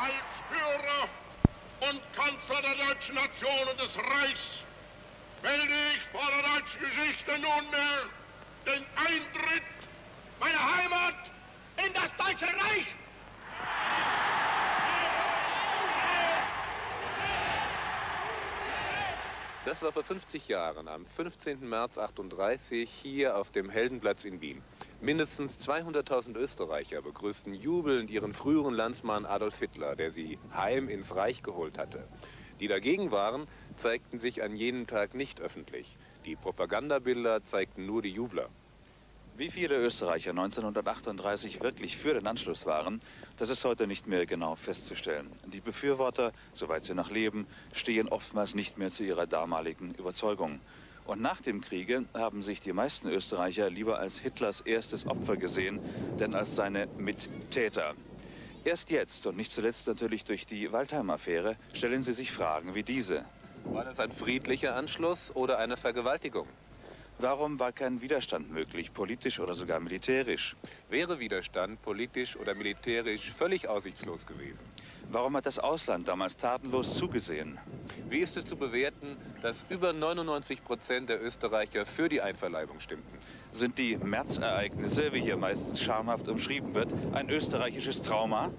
als Führer und Kanzler der deutschen Nation und des Reichs melde ich vor der deutschen Geschichte nunmehr den Eintritt meiner Heimat in das Deutsche Reich. Das war vor 50 Jahren, am 15. März 38, hier auf dem Heldenplatz in Wien. Mindestens 200.000 Österreicher begrüßten jubelnd ihren früheren Landsmann Adolf Hitler, der sie heim ins Reich geholt hatte. Die dagegen waren, zeigten sich an jenem Tag nicht öffentlich. Die Propagandabilder zeigten nur die Jubler. Wie viele Österreicher 1938 wirklich für den Anschluss waren, das ist heute nicht mehr genau festzustellen. Die Befürworter, soweit sie noch leben, stehen oftmals nicht mehr zu ihrer damaligen Überzeugung. Und nach dem Kriege haben sich die meisten Österreicher lieber als Hitlers erstes Opfer gesehen, denn als seine Mittäter. Erst jetzt und nicht zuletzt natürlich durch die Waldheim-Affäre stellen sie sich Fragen wie diese. War das ein friedlicher Anschluss oder eine Vergewaltigung? Warum war kein Widerstand möglich, politisch oder sogar militärisch? Wäre Widerstand politisch oder militärisch völlig aussichtslos gewesen? Warum hat das Ausland damals tatenlos zugesehen? Wie ist es zu bewerten, dass über 99 Prozent der Österreicher für die Einverleibung stimmten? Sind die Märzereignisse, wie hier meistens schamhaft umschrieben wird, ein österreichisches Trauma?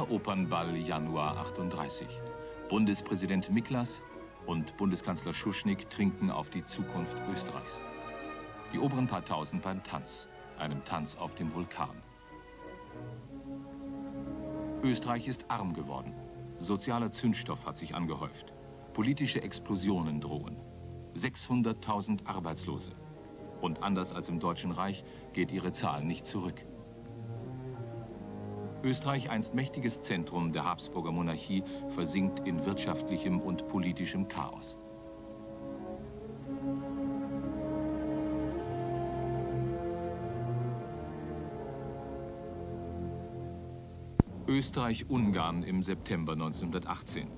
Wiener Opernball Januar 38. Bundespräsident Miklas und Bundeskanzler Schuschnigg trinken auf die Zukunft Österreichs. Die oberen paar Tausend beim Tanz, einem Tanz auf dem Vulkan. Österreich ist arm geworden. Sozialer Zündstoff hat sich angehäuft. Politische Explosionen drohen. 600.000 Arbeitslose. Und anders als im Deutschen Reich geht ihre Zahl nicht zurück. Österreich, einst mächtiges Zentrum der Habsburger Monarchie, versinkt in wirtschaftlichem und politischem Chaos. Österreich-Ungarn im September 1918.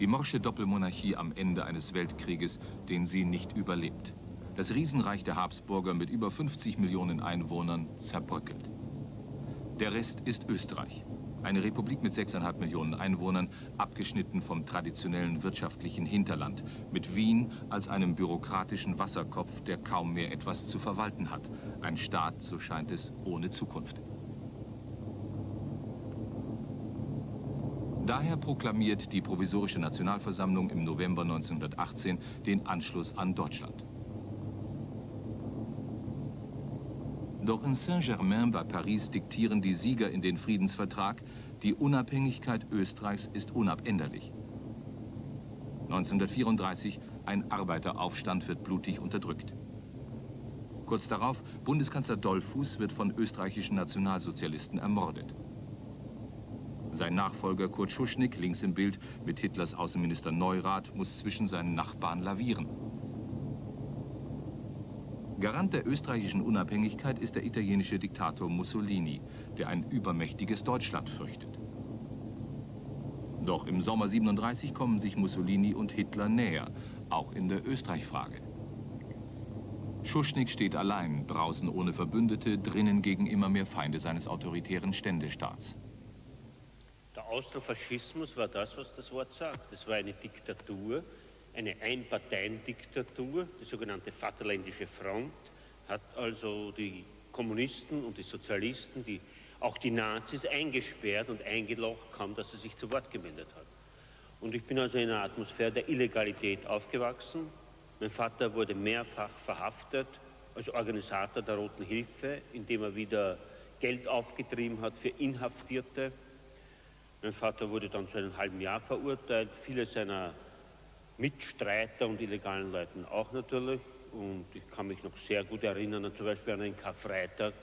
Die morsche Doppelmonarchie am Ende eines Weltkrieges, den sie nicht überlebt. Das Riesenreich der Habsburger mit über 50 Millionen Einwohnern zerbröckelt. Der Rest ist Österreich. Eine Republik mit 6,5 Millionen Einwohnern, abgeschnitten vom traditionellen wirtschaftlichen Hinterland, mit Wien als einem bürokratischen Wasserkopf, der kaum mehr etwas zu verwalten hat. Ein Staat, so scheint es, ohne Zukunft. Daher proklamiert die Provisorische Nationalversammlung im November 1918 den Anschluss an Deutschland. Doch in Saint-Germain bei Paris diktieren die Sieger in den Friedensvertrag, die Unabhängigkeit Österreichs ist unabänderlich. 1934, ein Arbeiteraufstand wird blutig unterdrückt. Kurz darauf, Bundeskanzler Dollfuß wird von österreichischen Nationalsozialisten ermordet. Sein Nachfolger Kurt Schuschnigg, links im Bild, mit Hitlers Außenminister Neurath, muss zwischen seinen Nachbarn lavieren. Garant der österreichischen Unabhängigkeit ist der italienische Diktator Mussolini, der ein übermächtiges Deutschland fürchtet. Doch im Sommer 37 kommen sich Mussolini und Hitler näher, auch in der Österreich-Frage. Schuschnigg steht allein, draußen ohne Verbündete, drinnen gegen immer mehr Feinde seines autoritären Ständestaats. Der Austrofaschismus war das, was das Wort sagt. Es war eine Diktatur, eine Einparteiendiktatur, die sogenannte Vaterländische Front, hat also die Kommunisten und die Sozialisten, die, auch die Nazis eingesperrt und eingelocht, kaum dass sie sich zu Wort gemeldet hat. Und ich bin also in einer Atmosphäre der Illegalität aufgewachsen. Mein Vater wurde mehrfach verhaftet als Organisator der Roten Hilfe, indem er wieder Geld aufgetrieben hat für Inhaftierte. Mein Vater wurde dann zu einem halben Jahr verurteilt. Viele seiner Mitstreiter und illegalen Leuten auch natürlich. Und ich kann mich noch sehr gut erinnern, zum Beispiel an einen Karfreitag,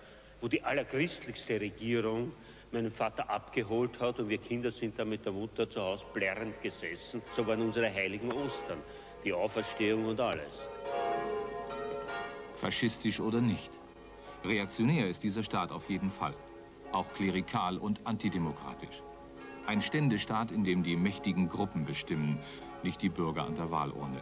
wo die allerchristlichste Regierung meinen Vater abgeholt hat und wir Kinder sind da mit der Mutter zu Hause blärrend gesessen. So waren unsere heiligen Ostern, die Auferstehung und alles. Faschistisch oder nicht. Reaktionär ist dieser Staat auf jeden Fall. auch klerikal und antidemokratisch. Ein Ständestaat, in dem die mächtigen Gruppen bestimmen, nicht die Bürger an der Wahlurne.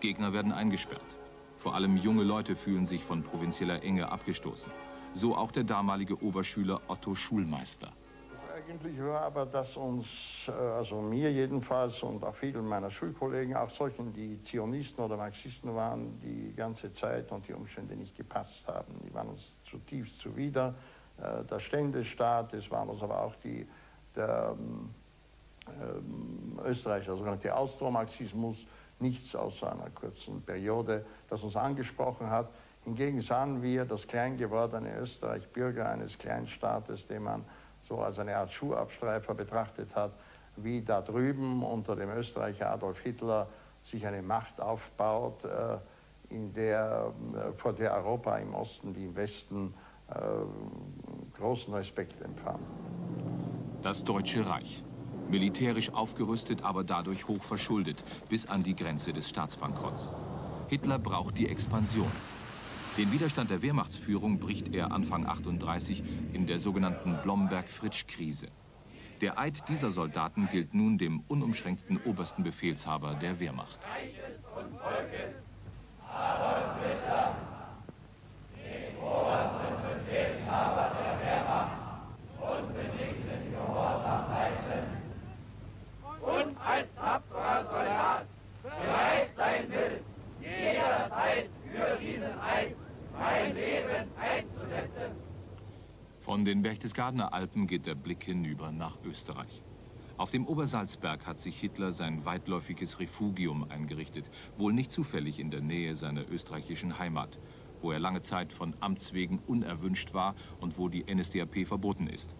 Gegner werden eingesperrt. Vor allem junge Leute fühlen sich von provinzieller Enge abgestoßen. So auch der damalige Oberschüler Otto Schulmeister. Das Eigentliche war aber, dass uns, äh, also mir jedenfalls und auch vielen meiner Schulkollegen, auch solchen, die Zionisten oder Marxisten waren, die ganze Zeit und die Umstände nicht gepasst haben. Die waren uns zutiefst zuwider. Äh, der Ständestaat, es waren uns aber auch die der ähm, Österreicher, der sogenannte Austromarxismus, nichts aus einer kurzen Periode, das uns angesprochen hat. Hingegen sahen wir das klein gewordene Österreich, Bürger eines Kleinstaates, den man so als eine Art Schuhabstreifer betrachtet hat, wie da drüben unter dem Österreicher Adolf Hitler sich eine Macht aufbaut, äh, in der, äh, vor der Europa im Osten wie im Westen äh, großen Respekt empfand. Das Deutsche Reich. Militärisch aufgerüstet, aber dadurch hoch verschuldet, bis an die Grenze des Staatsbankrotts. Hitler braucht die Expansion. Den Widerstand der Wehrmachtsführung bricht er Anfang 38 in der sogenannten Blomberg-Fritsch-Krise. Der Eid dieser Soldaten gilt nun dem unumschränkten obersten Befehlshaber der Wehrmacht. Adolf Hitler, den obersten Befehlshaber der Wehrmacht. als tapferer Soldat bereit sein will, jederzeit für diesen Eid mein Leben einzusetzen. Von den Berchtesgadener Alpen geht der Blick hinüber nach Österreich. Auf dem Obersalzberg hat sich Hitler sein weitläufiges Refugium eingerichtet, wohl nicht zufällig in der Nähe seiner österreichischen Heimat, wo er lange Zeit von Amts wegen unerwünscht war und wo die NSDAP verboten ist.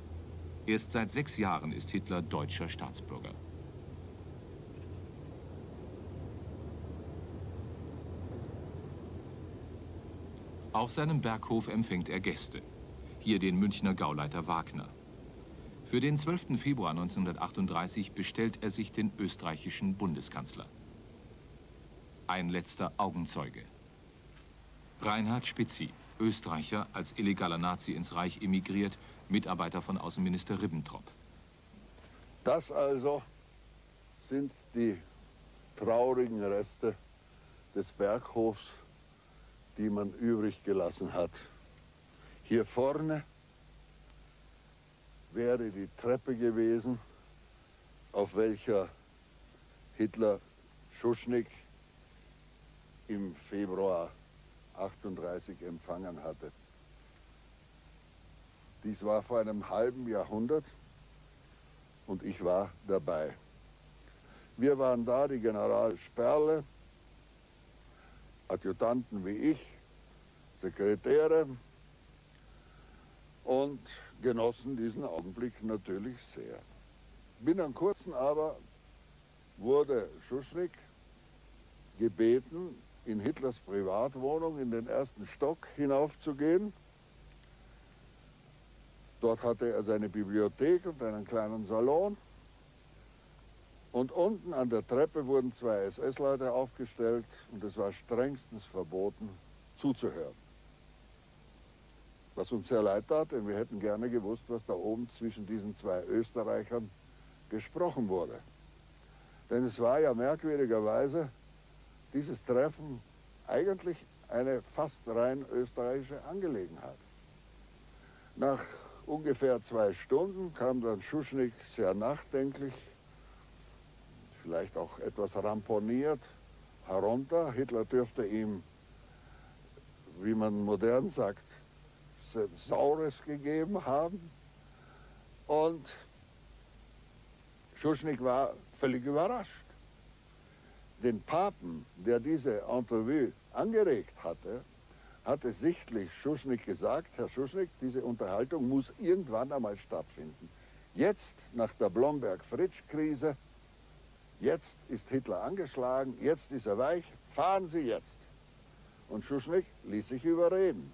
Erst seit sechs Jahren ist Hitler deutscher Staatsbürger. Auf seinem Berghof empfängt er Gäste. Hier den Münchner Gauleiter Wagner. Für den 12. Februar 1938 bestellt er sich den österreichischen Bundeskanzler. Ein letzter Augenzeuge. Reinhard Spitzi, Österreicher, als illegaler Nazi ins Reich emigriert, Mitarbeiter von Außenminister Ribbentrop. Das also sind die traurigen Reste des Berghofs die man übrig gelassen hat. Hier vorne wäre die Treppe gewesen, auf welcher Hitler Schuschnigg im Februar 38 empfangen hatte. Dies war vor einem halben Jahrhundert und ich war dabei. Wir waren da, die General Sperle, Adjutanten wie ich, Sekretäre und genossen diesen Augenblick natürlich sehr. Binnen kurzen aber wurde Schuschnigg gebeten, in Hitlers Privatwohnung in den ersten Stock hinaufzugehen. Dort hatte er seine Bibliothek und einen kleinen Salon. Und unten an der Treppe wurden zwei SS-Leute aufgestellt und es war strengstens verboten, zuzuhören. Was uns sehr leid tat, denn wir hätten gerne gewusst, was da oben zwischen diesen zwei Österreichern gesprochen wurde. Denn es war ja merkwürdigerweise dieses Treffen eigentlich eine fast rein österreichische Angelegenheit. Nach ungefähr zwei Stunden kam dann Schuschnigg sehr nachdenklich vielleicht auch etwas ramponiert, herunter. Hitler dürfte ihm, wie man modern sagt, Saures gegeben haben. Und Schuschnigg war völlig überrascht. Den Papen, der diese Entrevue angeregt hatte, hatte sichtlich Schuschnigg gesagt, Herr Schuschnigg, diese Unterhaltung muss irgendwann einmal stattfinden. Jetzt, nach der Blomberg-Fritsch-Krise, Jetzt ist Hitler angeschlagen, jetzt ist er weich, fahren Sie jetzt. Und Schuschnigg ließ sich überreden.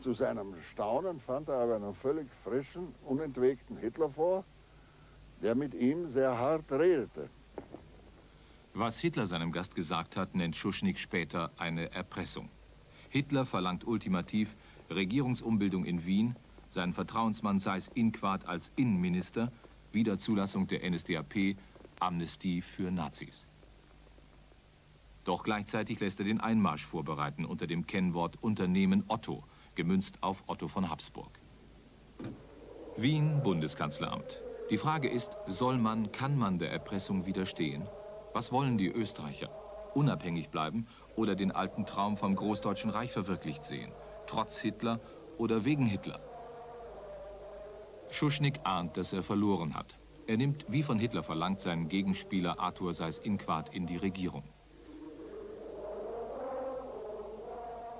Zu seinem Staunen fand er aber einen völlig frischen, unentwegten Hitler vor, der mit ihm sehr hart redete. Was Hitler seinem Gast gesagt hat, nennt Schuschnigg später eine Erpressung. Hitler verlangt ultimativ Regierungsumbildung in Wien, sein Vertrauensmann Seyß-Inquart als Innenminister, Wiederzulassung der NSDAP, Amnestie für Nazis. Doch gleichzeitig lässt er den Einmarsch vorbereiten unter dem Kennwort Unternehmen Otto, gemünzt auf Otto von Habsburg. Wien, Bundeskanzleramt. Die Frage ist, soll man, kann man der Erpressung widerstehen? Was wollen die Österreicher? Unabhängig bleiben oder den alten Traum vom Großdeutschen Reich verwirklicht sehen? Trotz Hitler oder wegen Hitler? Schuschnigg ahnt, dass er verloren hat. Er nimmt, wie von Hitler verlangt, seinen Gegenspieler Arthur Seyß-Inquart in die Regierung.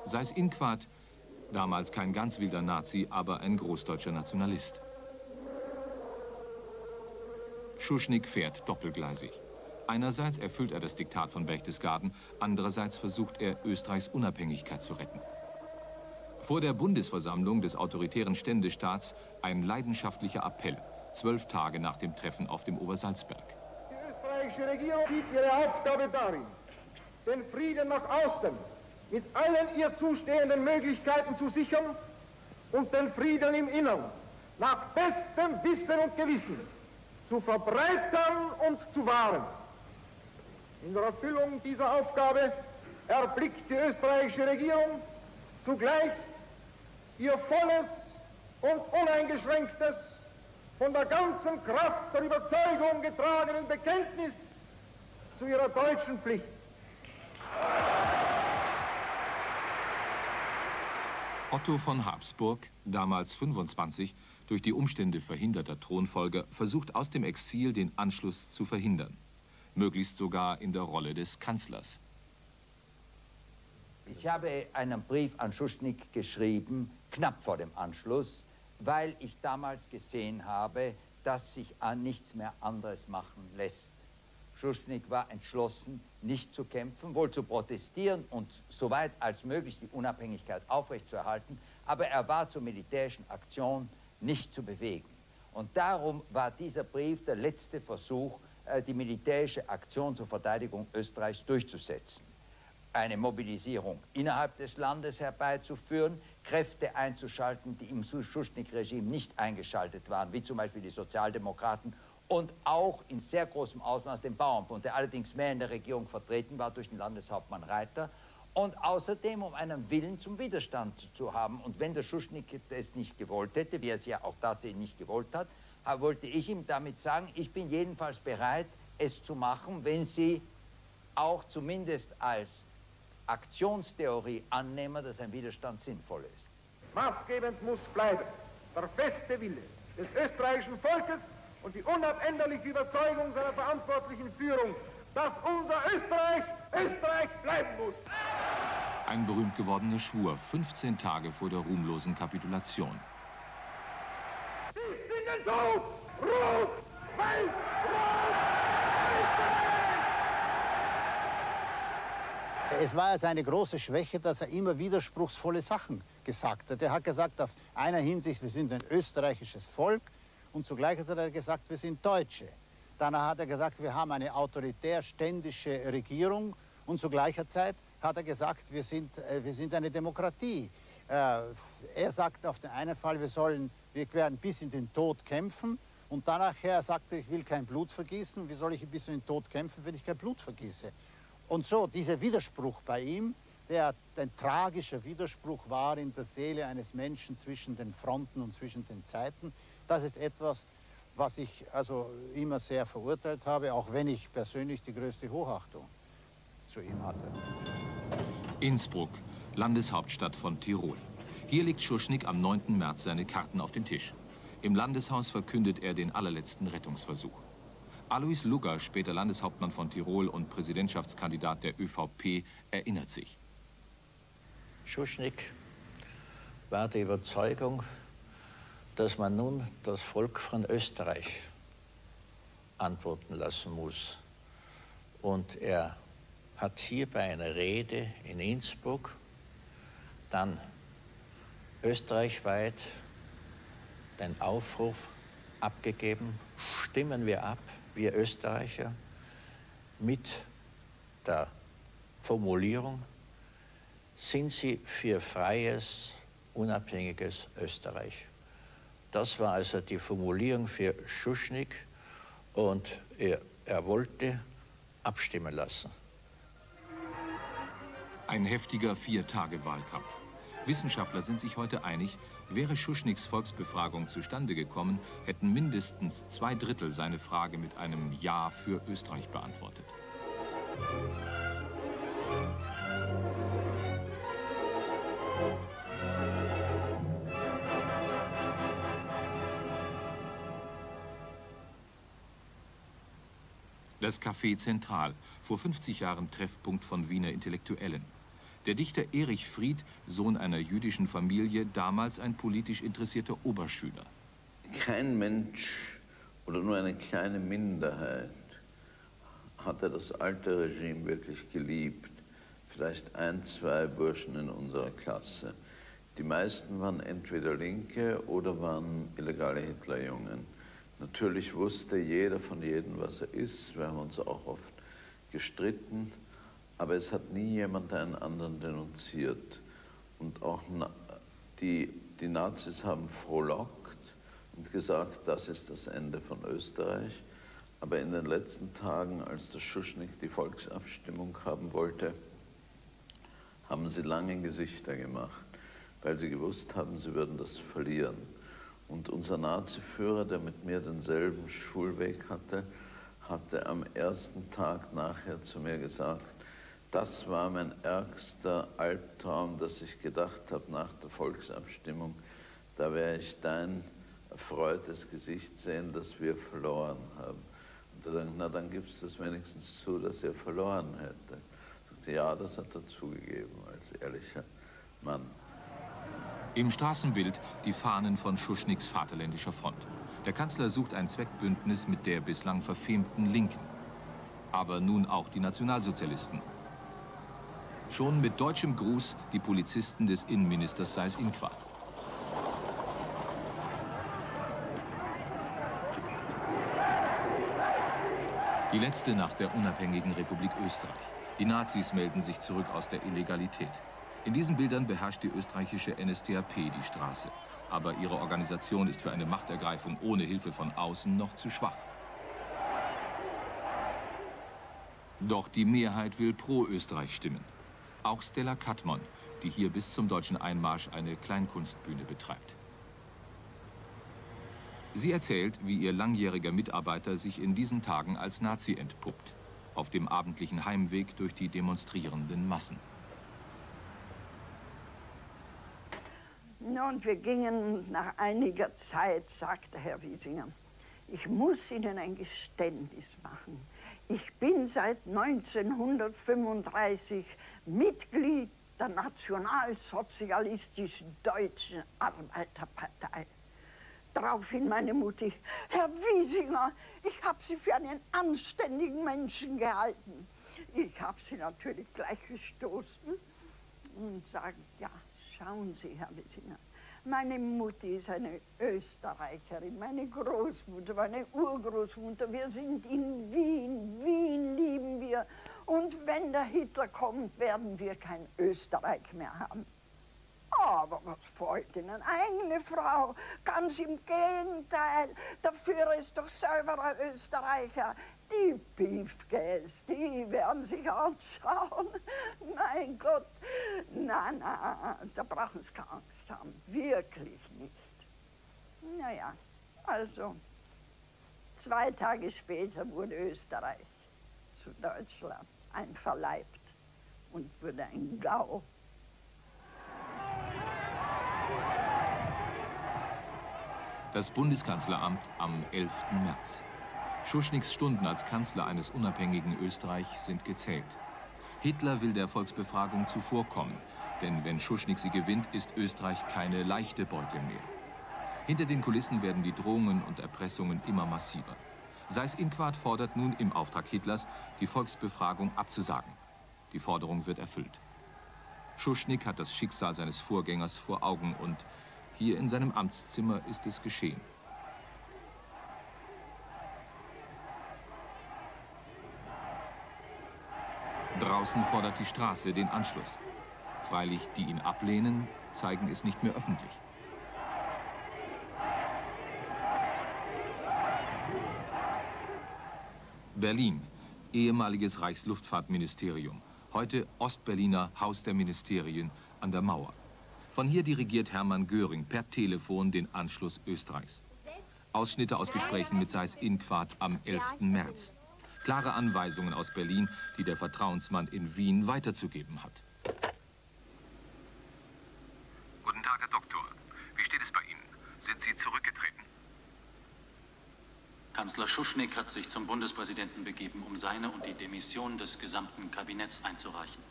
Seyß-Inquart, damals kein ganz wilder Nazi, aber ein großdeutscher Nationalist. Schuschnigg fährt doppelgleisig. Einerseits erfüllt er das Diktat von Berchtesgaden, andererseits versucht er, Österreichs Unabhängigkeit zu retten. Vor der Bundesversammlung des autoritären Ständestaats ein leidenschaftlicher Appell, zwölf Tage nach dem Treffen auf dem Obersalzberg. Die österreichische Regierung sieht ihre Aufgabe darin, den Frieden nach außen mit allen ihr zustehenden Möglichkeiten zu sichern und den Frieden im Innern nach bestem Wissen und Gewissen zu verbreitern und zu wahren. In der Erfüllung dieser Aufgabe erblickt die österreichische Regierung zugleich ihr volles und uneingeschränktes, von der ganzen Kraft der Überzeugung getragenen Bekenntnis zu ihrer deutschen Pflicht. Otto von Habsburg, damals 25, durch die Umstände verhinderter Thronfolger, versucht aus dem Exil den Anschluss zu verhindern. Möglichst sogar in der Rolle des Kanzlers. Ich habe einen Brief an Schuschnigg geschrieben, knapp vor dem Anschluss, weil ich damals gesehen habe, dass sich an nichts mehr anderes machen lässt. Schuschnigg war entschlossen, nicht zu kämpfen, wohl zu protestieren und so weit als möglich die Unabhängigkeit aufrechtzuerhalten, aber er war zur militärischen Aktion nicht zu bewegen. Und darum war dieser Brief der letzte Versuch, äh, die militärische Aktion zur Verteidigung Österreichs durchzusetzen eine Mobilisierung innerhalb des Landes herbeizuführen, Kräfte einzuschalten, die im Schuschnigg-Regime nicht eingeschaltet waren, wie zum Beispiel die Sozialdemokraten und auch in sehr großem Ausmaß den Bauernbund, der allerdings mehr in der Regierung vertreten war durch den Landeshauptmann Reiter und außerdem um einen Willen zum Widerstand zu haben. Und wenn der Schuschnigg es nicht gewollt hätte, wie er es ja auch tatsächlich nicht gewollt hat, wollte ich ihm damit sagen, ich bin jedenfalls bereit, es zu machen, wenn Sie auch zumindest als Aktionstheorie annehmen, dass ein Widerstand sinnvoll ist. Maßgebend muss bleiben der feste Wille des österreichischen Volkes und die unabänderliche Überzeugung seiner verantwortlichen Führung, dass unser Österreich Österreich bleiben muss. Ein berühmt gewordener Schwur, 15 Tage vor der ruhmlosen Kapitulation. Sie singen so, rot, weiß, rot! Es war ja seine große Schwäche, dass er immer widerspruchsvolle Sachen gesagt hat. Er hat gesagt, auf einer Hinsicht, wir sind ein österreichisches Volk und zugleich hat er gesagt, wir sind Deutsche. Danach hat er gesagt, wir haben eine autoritär-ständische Regierung und zu gleicher Zeit hat er gesagt, wir sind, äh, wir sind eine Demokratie. Äh, er sagt auf den einen Fall, wir, sollen, wir werden bis in den Tod kämpfen und danach er sagte, ich will kein Blut vergießen. Wie soll ich bis in den Tod kämpfen, wenn ich kein Blut vergieße? Und so, dieser Widerspruch bei ihm, der ein tragischer Widerspruch war in der Seele eines Menschen zwischen den Fronten und zwischen den Zeiten, das ist etwas, was ich also immer sehr verurteilt habe, auch wenn ich persönlich die größte Hochachtung zu ihm hatte. Innsbruck, Landeshauptstadt von Tirol. Hier legt Schuschnigg am 9. März seine Karten auf den Tisch. Im Landeshaus verkündet er den allerletzten Rettungsversuch. Alois Lugger, später Landeshauptmann von Tirol und Präsidentschaftskandidat der ÖVP, erinnert sich. Schuschnigg war die Überzeugung, dass man nun das Volk von Österreich antworten lassen muss. Und er hat hier bei einer Rede in Innsbruck dann österreichweit den Aufruf abgegeben, stimmen wir ab wir Österreicher mit der Formulierung, sind Sie für freies, unabhängiges Österreich. Das war also die Formulierung für Schuschnigg und er, er wollte abstimmen lassen. Ein heftiger Vier-Tage-Wahlkampf. Wissenschaftler sind sich heute einig, wäre Schuschnigs Volksbefragung zustande gekommen, hätten mindestens zwei Drittel seine Frage mit einem Ja für Österreich beantwortet. Das Café Zentral, vor 50 Jahren Treffpunkt von Wiener Intellektuellen. Der Dichter Erich Fried, Sohn einer jüdischen Familie, damals ein politisch interessierter Oberschüler. Kein Mensch oder nur eine kleine Minderheit hatte das alte Regime wirklich geliebt. Vielleicht ein, zwei Burschen in unserer Klasse. Die meisten waren entweder Linke oder waren illegale Hitlerjungen. Natürlich wusste jeder von jedem, was er ist. Wir haben uns auch oft gestritten, aber es hat nie jemand einen anderen denunziert. Und auch die, die Nazis haben frohlockt und gesagt, das ist das Ende von Österreich. Aber in den letzten Tagen, als der Schuschnigg die Volksabstimmung haben wollte, haben sie lange Gesichter gemacht, weil sie gewusst haben, sie würden das verlieren. Und unser Nazi-Führer, der mit mir denselben Schulweg hatte, hatte am ersten Tag nachher zu mir gesagt, das war mein ärgster Albtraum, dass ich gedacht habe nach der Volksabstimmung, da werde ich dein erfreutes Gesicht sehen, dass wir verloren haben. Und er sagt, na dann gibst du es wenigstens zu, dass er verloren hätte. Sagte, ja, das hat er zugegeben als ehrlicher Mann. Im Straßenbild die Fahnen von Schuschnigs Vaterländischer Front. Der Kanzler sucht ein Zweckbündnis mit der bislang verfemten Linken. Aber nun auch die Nationalsozialisten. Schon mit deutschem Gruß die Polizisten des Innenministers Seyß-Inquart. Die letzte nach der unabhängigen Republik Österreich. Die Nazis melden sich zurück aus der Illegalität. In diesen Bildern beherrscht die österreichische NSDAP die Straße. Aber ihre Organisation ist für eine Machtergreifung ohne Hilfe von außen noch zu schwach. Doch die Mehrheit will pro Österreich stimmen. Auch Stella Katmon, die hier bis zum deutschen Einmarsch eine Kleinkunstbühne betreibt. Sie erzählt, wie ihr langjähriger Mitarbeiter sich in diesen Tagen als Nazi entpuppt. Auf dem abendlichen Heimweg durch die demonstrierenden Massen. Und wir gingen nach einiger Zeit, sagte Herr Wiesinger, ich muss Ihnen ein Geständnis machen. Ich bin seit 1935 Mitglied der nationalsozialistischen Deutschen Arbeiterpartei. Daraufhin meine Mutti, Herr Wiesinger, ich habe Sie für einen anständigen Menschen gehalten. Ich habe sie natürlich gleich gestoßen und sage, ja, Schauen Sie, Herr Wissinger, meine Mutti ist eine Österreicherin, meine Großmutter, meine Urgroßmutter. Wir sind in Wien, Wien lieben wir. Und wenn der Hitler kommt, werden wir kein Österreich mehr haben. Aber was freut Ihnen? Eine Frau, ganz im Gegenteil. Der Führer ist doch selber ein Österreicher. Die Beefcakes, die werden sich anschauen. Mein Gott, na, na, da brauchen Sie keine Angst haben. Wirklich nicht. Naja, also, zwei Tage später wurde Österreich zu Deutschland einverleibt und wurde ein Gau. Das Bundeskanzleramt am 11. März. Schuschnigs Stunden als Kanzler eines unabhängigen Österreich sind gezählt. Hitler will der Volksbefragung zuvorkommen, denn wenn Schuschnigg sie gewinnt, ist Österreich keine leichte Beute mehr. Hinter den Kulissen werden die Drohungen und Erpressungen immer massiver. Seyß-Inquart fordert nun im Auftrag Hitlers, die Volksbefragung abzusagen. Die Forderung wird erfüllt. Schuschnigg hat das Schicksal seines Vorgängers vor Augen und hier in seinem Amtszimmer ist es geschehen. Draußen fordert die Straße den Anschluss. Freilich, die ihn ablehnen, zeigen es nicht mehr öffentlich. Berlin, ehemaliges Reichsluftfahrtministerium, heute Ostberliner Haus der Ministerien an der Mauer. Von hier dirigiert Hermann Göring per Telefon den Anschluss Österreichs. Ausschnitte aus Gesprächen mit Seis Inquart am 11. März. Klare Anweisungen aus Berlin, die der Vertrauensmann in Wien weiterzugeben hat. Guten Tag, Herr Doktor. Wie steht es bei Ihnen? Sind Sie zurückgetreten? Kanzler Schuschnigg hat sich zum Bundespräsidenten begeben, um seine und die Demission des gesamten Kabinetts einzureichen.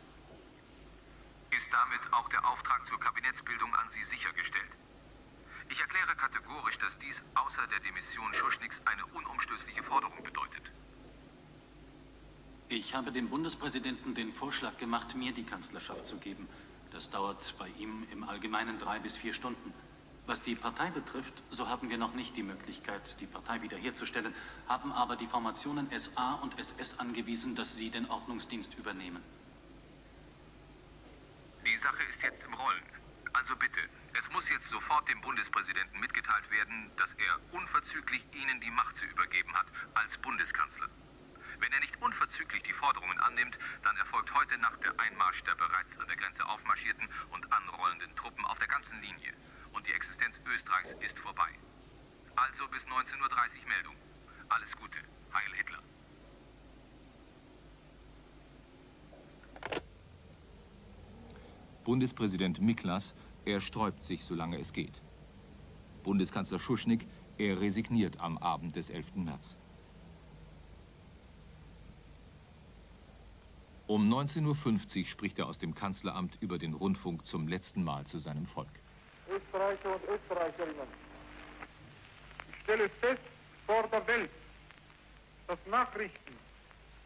Ist damit auch der Auftrag zur Kabinettsbildung an Sie sichergestellt? Ich erkläre kategorisch, dass dies außer der Demission Schuschniggs eine unumstößliche Forderung bedeutet. Ich habe dem Bundespräsidenten den Vorschlag gemacht, mir die Kanzlerschaft zu geben. Das dauert bei ihm im Allgemeinen drei bis vier Stunden. Was die Partei betrifft, so haben wir noch nicht die Möglichkeit, die Partei wiederherzustellen, haben aber die Formationen SA und SS angewiesen, dass sie den Ordnungsdienst übernehmen. Die Sache ist jetzt im Rollen. Also bitte, es muss jetzt sofort dem Bundespräsidenten mitgeteilt werden, dass er unverzüglich Ihnen die Macht zu übergeben hat als Bundeskanzler. Wenn er nicht unverzüglich die Forderungen annimmt, dann erfolgt heute Nacht der Einmarsch der bereits an der Grenze aufmarschierten und anrollenden Truppen auf der ganzen Linie. Und die Existenz Österreichs ist vorbei. Also bis 19.30 Uhr Meldung. Alles Gute. Heil Hitler. Bundespräsident Miklas, er sträubt sich, solange es geht. Bundeskanzler Schuschnigg, er resigniert am Abend des 11. März. Um 19.50 Uhr spricht er aus dem Kanzleramt über den Rundfunk zum letzten Mal zu seinem Volk. Österreicher und Österreicherinnen, ich stelle fest vor der Welt, dass Nachrichten,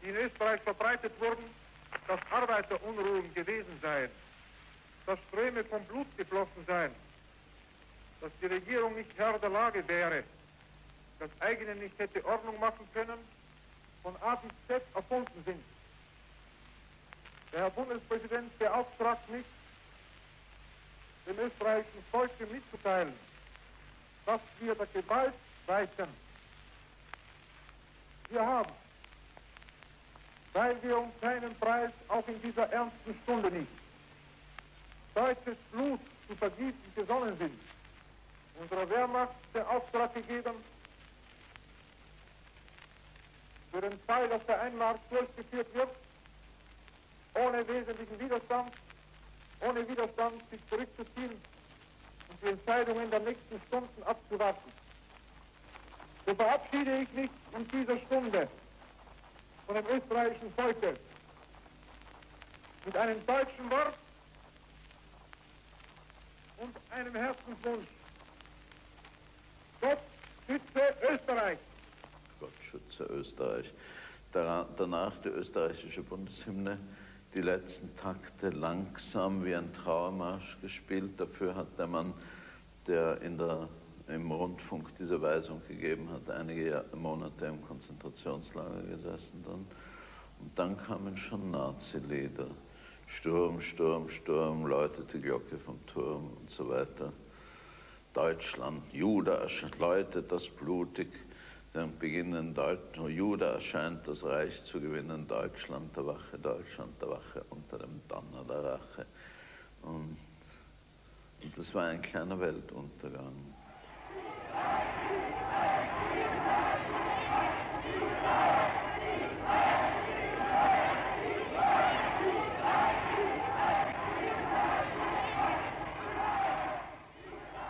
die in Österreich verbreitet wurden, dass Arbeiterunruhen gewesen seien, dass Ströme von Blut geflossen seien, dass die Regierung nicht Herr der Lage wäre, das eigene nicht hätte Ordnung machen können, von A bis Z erfunden sind. Der Herr Bundespräsident beauftragt mich, dem österreichischen Volke mitzuteilen, dass wir der Gewalt weichen. Wir haben, weil wir um keinen Preis auch in dieser ernsten Stunde nicht deutsches Blut zu vergießen gesonnen sind, unserer Wehrmacht den Auftrag gegeben, für den Fall, dass der Einmarsch durchgeführt wird, ohne wesentlichen Widerstand, ohne Widerstand sich zurückzuziehen und die Entscheidungen der nächsten Stunden abzuwarten. So verabschiede ich mich in dieser Stunde von dem österreichischen Volke mit einem deutschen Wort und einem Herzenswunsch. Gott schütze Österreich. Gott schütze Österreich. Danach die österreichische Bundeshymne die letzten Takte langsam wie ein Trauermarsch gespielt. Dafür hat der Mann, der in der, im Rundfunk diese Weisung gegeben hat, einige Monate im Konzentrationslager gesessen dann. Und dann kamen schon Nazi-Lieder. Sturm, Sturm, Sturm, läutet die Glocke vom Turm und so weiter. Deutschland, Judas läutet das blutig dem beginnen Juda erscheint das Reich zu gewinnen, Deutschland der Wache, Deutschland der Wache unter dem Donner der Rache. Und, und das war ein kleiner Weltuntergang.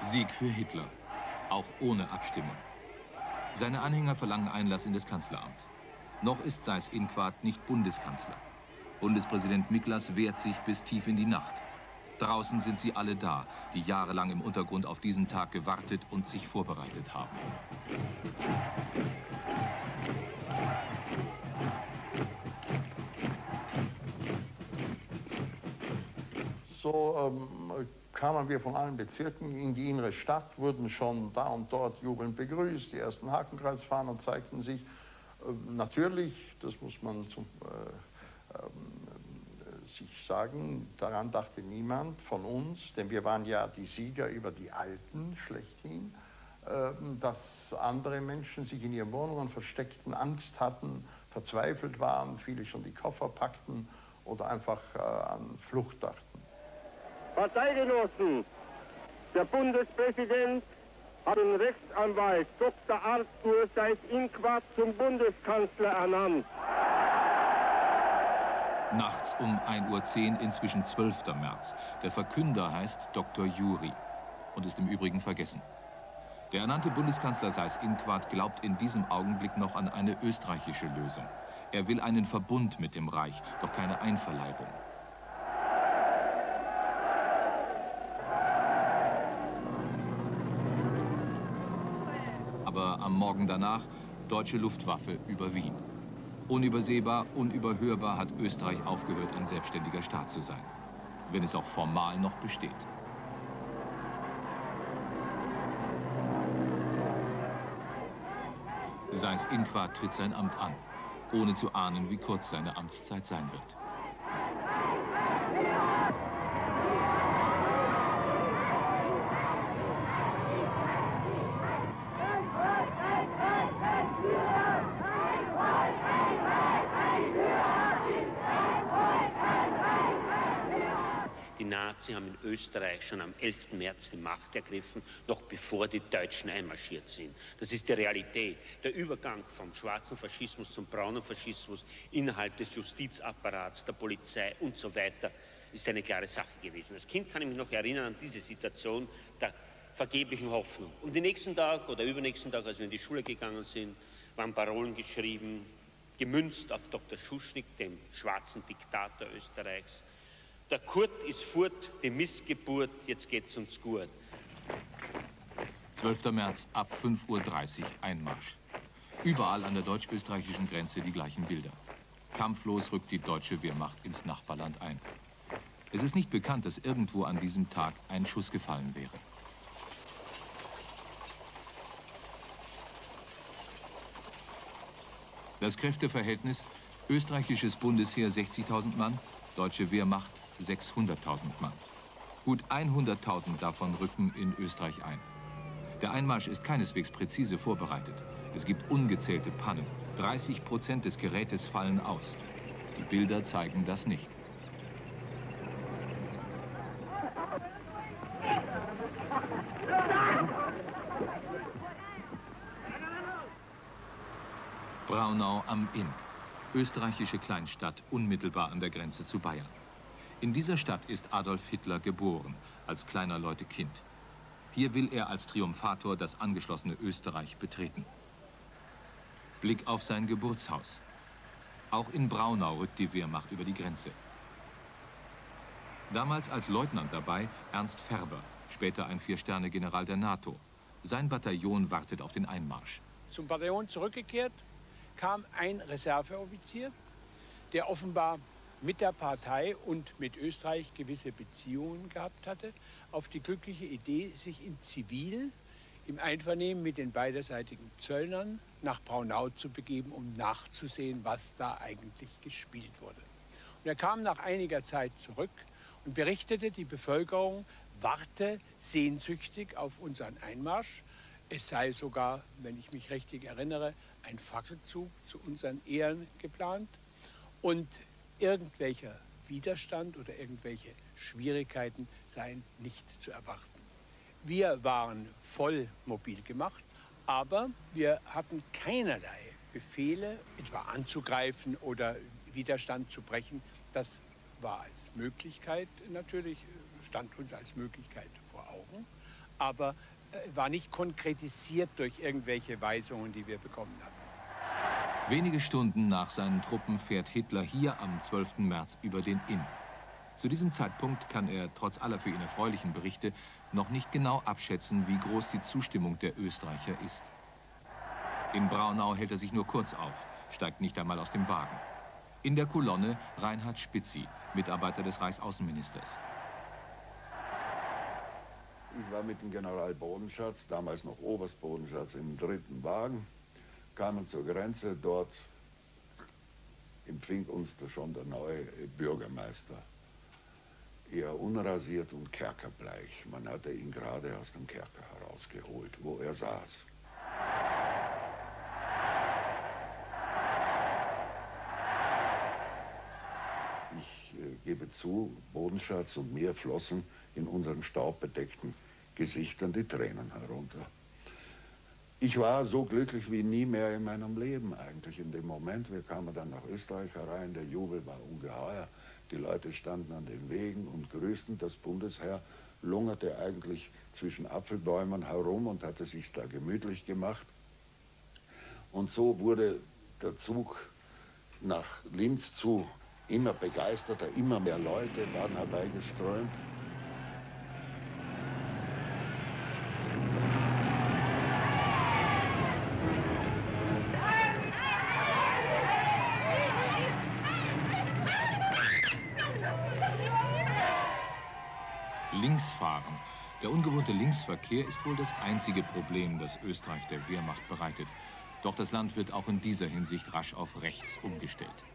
Sieg für Hitler, auch ohne Abstimmung. Seine Anhänger verlangen Einlass in das Kanzleramt. Noch ist Seyß-Inquart nicht Bundeskanzler. Bundespräsident Miklas wehrt sich bis tief in die Nacht. Draußen sind sie alle da, die jahrelang im Untergrund auf diesen Tag gewartet und sich vorbereitet haben. So ähm, kamen wir von allen Bezirken in die innere Stadt, wurden schon da und dort jubelnd begrüßt, die ersten Hakenkreuzfahnen zeigten sich. Ähm, natürlich, das muss man zum, äh, äh, sich sagen, daran dachte niemand von uns, denn wir waren ja die Sieger über die Alten schlechthin, äh, dass andere Menschen sich in ihren Wohnungen versteckten, Angst hatten verzweifelt waren, viele schon die Koffer packten oder einfach äh, an Flucht dachten. Parteigenossen, der Bundespräsident hat den Rechtsanwalt Dr. Arthur Seis-Inquart zum Bundeskanzler ernannt. Nachts um 1.10 Uhr, inzwischen 12. März. Der Verkünder heißt Dr. Juri und ist im Übrigen vergessen. Der ernannte Bundeskanzler Seyß-Inquart glaubt in diesem Augenblick noch an eine österreichische Lösung. Er will einen Verbund mit dem Reich, doch keine Einverleibung. Aber am Morgen danach deutsche Luftwaffe über Wien. Unübersehbar, unüberhörbar hat Österreich aufgehört, ein selbstständiger Staat zu sein. Wenn es auch formal noch besteht. Seis Inqua tritt sein Amt an, ohne zu ahnen, wie kurz seine Amtszeit sein wird. Nazis haben in Österreich schon am 11. März die Macht ergriffen, noch bevor die Deutschen einmarschiert sind. Das ist die Realität. Der Übergang vom schwarzen Faschismus zum braunen Faschismus innerhalb des Justizapparats, der Polizei und so weiter ist eine klare Sache gewesen. Als Kind kann ich mich noch erinnern an diese Situation der vergeblichen Hoffnung. Und den nächsten Tag oder übernächsten Tag, als wir in die Schule gegangen sind, waren Parolen geschrieben, gemünzt auf Dr. Schuschnigg, dem schwarzen Diktator Österreichs, der Kurt ist fort, die Missgeburt, jetzt geht's uns gut. 12. März ab 5.30 Uhr Einmarsch. Überall an der deutsch-österreichischen Grenze die gleichen Bilder. Kampflos rückt die deutsche Wehrmacht ins Nachbarland ein. Es ist nicht bekannt, dass irgendwo an diesem Tag ein Schuss gefallen wäre. Das Kräfteverhältnis österreichisches Bundesheer 60.000 Mann, deutsche Wehrmacht 600.000 Mann. Gut 100.000 davon rücken in Österreich ein. Der Einmarsch ist keineswegs präzise vorbereitet. Es gibt ungezählte Pannen. 30 Prozent des Gerätes fallen aus. Die Bilder zeigen das nicht. Braunau am Inn. Österreichische Kleinstadt unmittelbar an der Grenze zu Bayern. In dieser Stadt ist Adolf Hitler geboren, als kleiner Leute Kind. Hier will er als Triumphator das angeschlossene Österreich betreten. Blick auf sein Geburtshaus. Auch in Braunau rückt die Wehrmacht über die Grenze. Damals als Leutnant dabei Ernst Ferber, später ein Vier-Sterne-General der NATO. Sein Bataillon wartet auf den Einmarsch. Zum Bataillon zurückgekehrt kam ein Reserveoffizier, der offenbar mit der Partei und mit Österreich gewisse Beziehungen gehabt hatte, auf die glückliche Idee, sich in Zivil im Einvernehmen mit den beiderseitigen Zöllnern nach Braunau zu begeben, um nachzusehen, was da eigentlich gespielt wurde. Und er kam nach einiger Zeit zurück und berichtete, die Bevölkerung warte sehnsüchtig auf unseren Einmarsch. Es sei sogar, wenn ich mich richtig erinnere, ein Fackelzug zu unseren Ehren geplant. Und irgendwelcher Widerstand oder irgendwelche Schwierigkeiten seien nicht zu erwarten. Wir waren voll mobil gemacht, aber wir hatten keinerlei Befehle, etwa anzugreifen oder Widerstand zu brechen. Das war als Möglichkeit natürlich, stand uns als Möglichkeit vor Augen, aber äh, war nicht konkretisiert durch irgendwelche Weisungen, die wir bekommen hatten. Wenige Stunden nach seinen Truppen fährt Hitler hier am 12. März über den Inn. Zu diesem Zeitpunkt kann er, trotz aller für ihn erfreulichen Berichte, noch nicht genau abschätzen, wie groß die Zustimmung der Österreicher ist. In Braunau hält er sich nur kurz auf, steigt nicht einmal aus dem Wagen. In der Kolonne Reinhard Spitzi, Mitarbeiter des Reichsaußenministers. Ich war mit dem General Bodenschatz, damals noch Oberst Bodenschatz, im dritten Wagen kamen zur Grenze, dort empfing uns schon der neue Bürgermeister. Er unrasiert und kerkerbleich. Man hatte ihn gerade aus dem Kerker herausgeholt, wo er saß. Ich äh, gebe zu, Bodenschatz und mir flossen in unseren staubbedeckten Gesichtern die Tränen herunter. Ich war so glücklich wie nie mehr in meinem Leben eigentlich in dem Moment. Wir kamen dann nach Österreich herein, der Jubel war ungeheuer. Die Leute standen an den Wegen und grüßten. Das Bundesheer lungerte eigentlich zwischen Apfelbäumen herum und hatte sich da gemütlich gemacht. Und so wurde der Zug nach Linz zu immer begeisterter, immer mehr Leute waren herbeigeströmt. Ungewohnte Linksverkehr ist wohl das einzige Problem, das Österreich der Wehrmacht bereitet. Doch das Land wird auch in dieser Hinsicht rasch auf rechts umgestellt.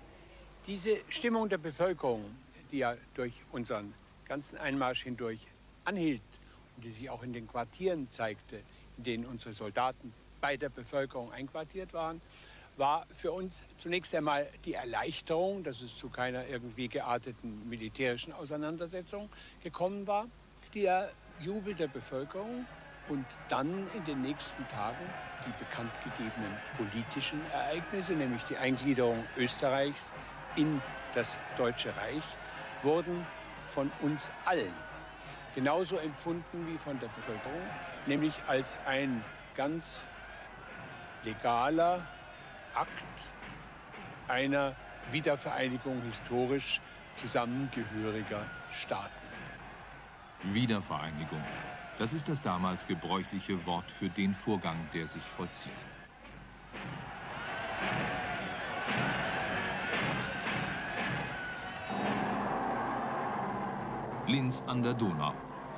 Diese Stimmung der Bevölkerung, die ja durch unseren ganzen Einmarsch hindurch anhielt und die sich auch in den Quartieren zeigte, in denen unsere Soldaten bei der Bevölkerung einquartiert waren, war für uns zunächst einmal die Erleichterung, dass es zu keiner irgendwie gearteten militärischen Auseinandersetzung gekommen war. Der Jubel der Bevölkerung und dann in den nächsten Tagen die bekannt gegebenen politischen Ereignisse, nämlich die Eingliederung Österreichs in das Deutsche Reich, wurden von uns allen genauso empfunden wie von der Bevölkerung, nämlich als ein ganz legaler Akt einer Wiedervereinigung historisch zusammengehöriger Staaten. Wiedervereinigung. Das ist das damals gebräuchliche Wort für den Vorgang, der sich vollzieht. Linz an der Donau.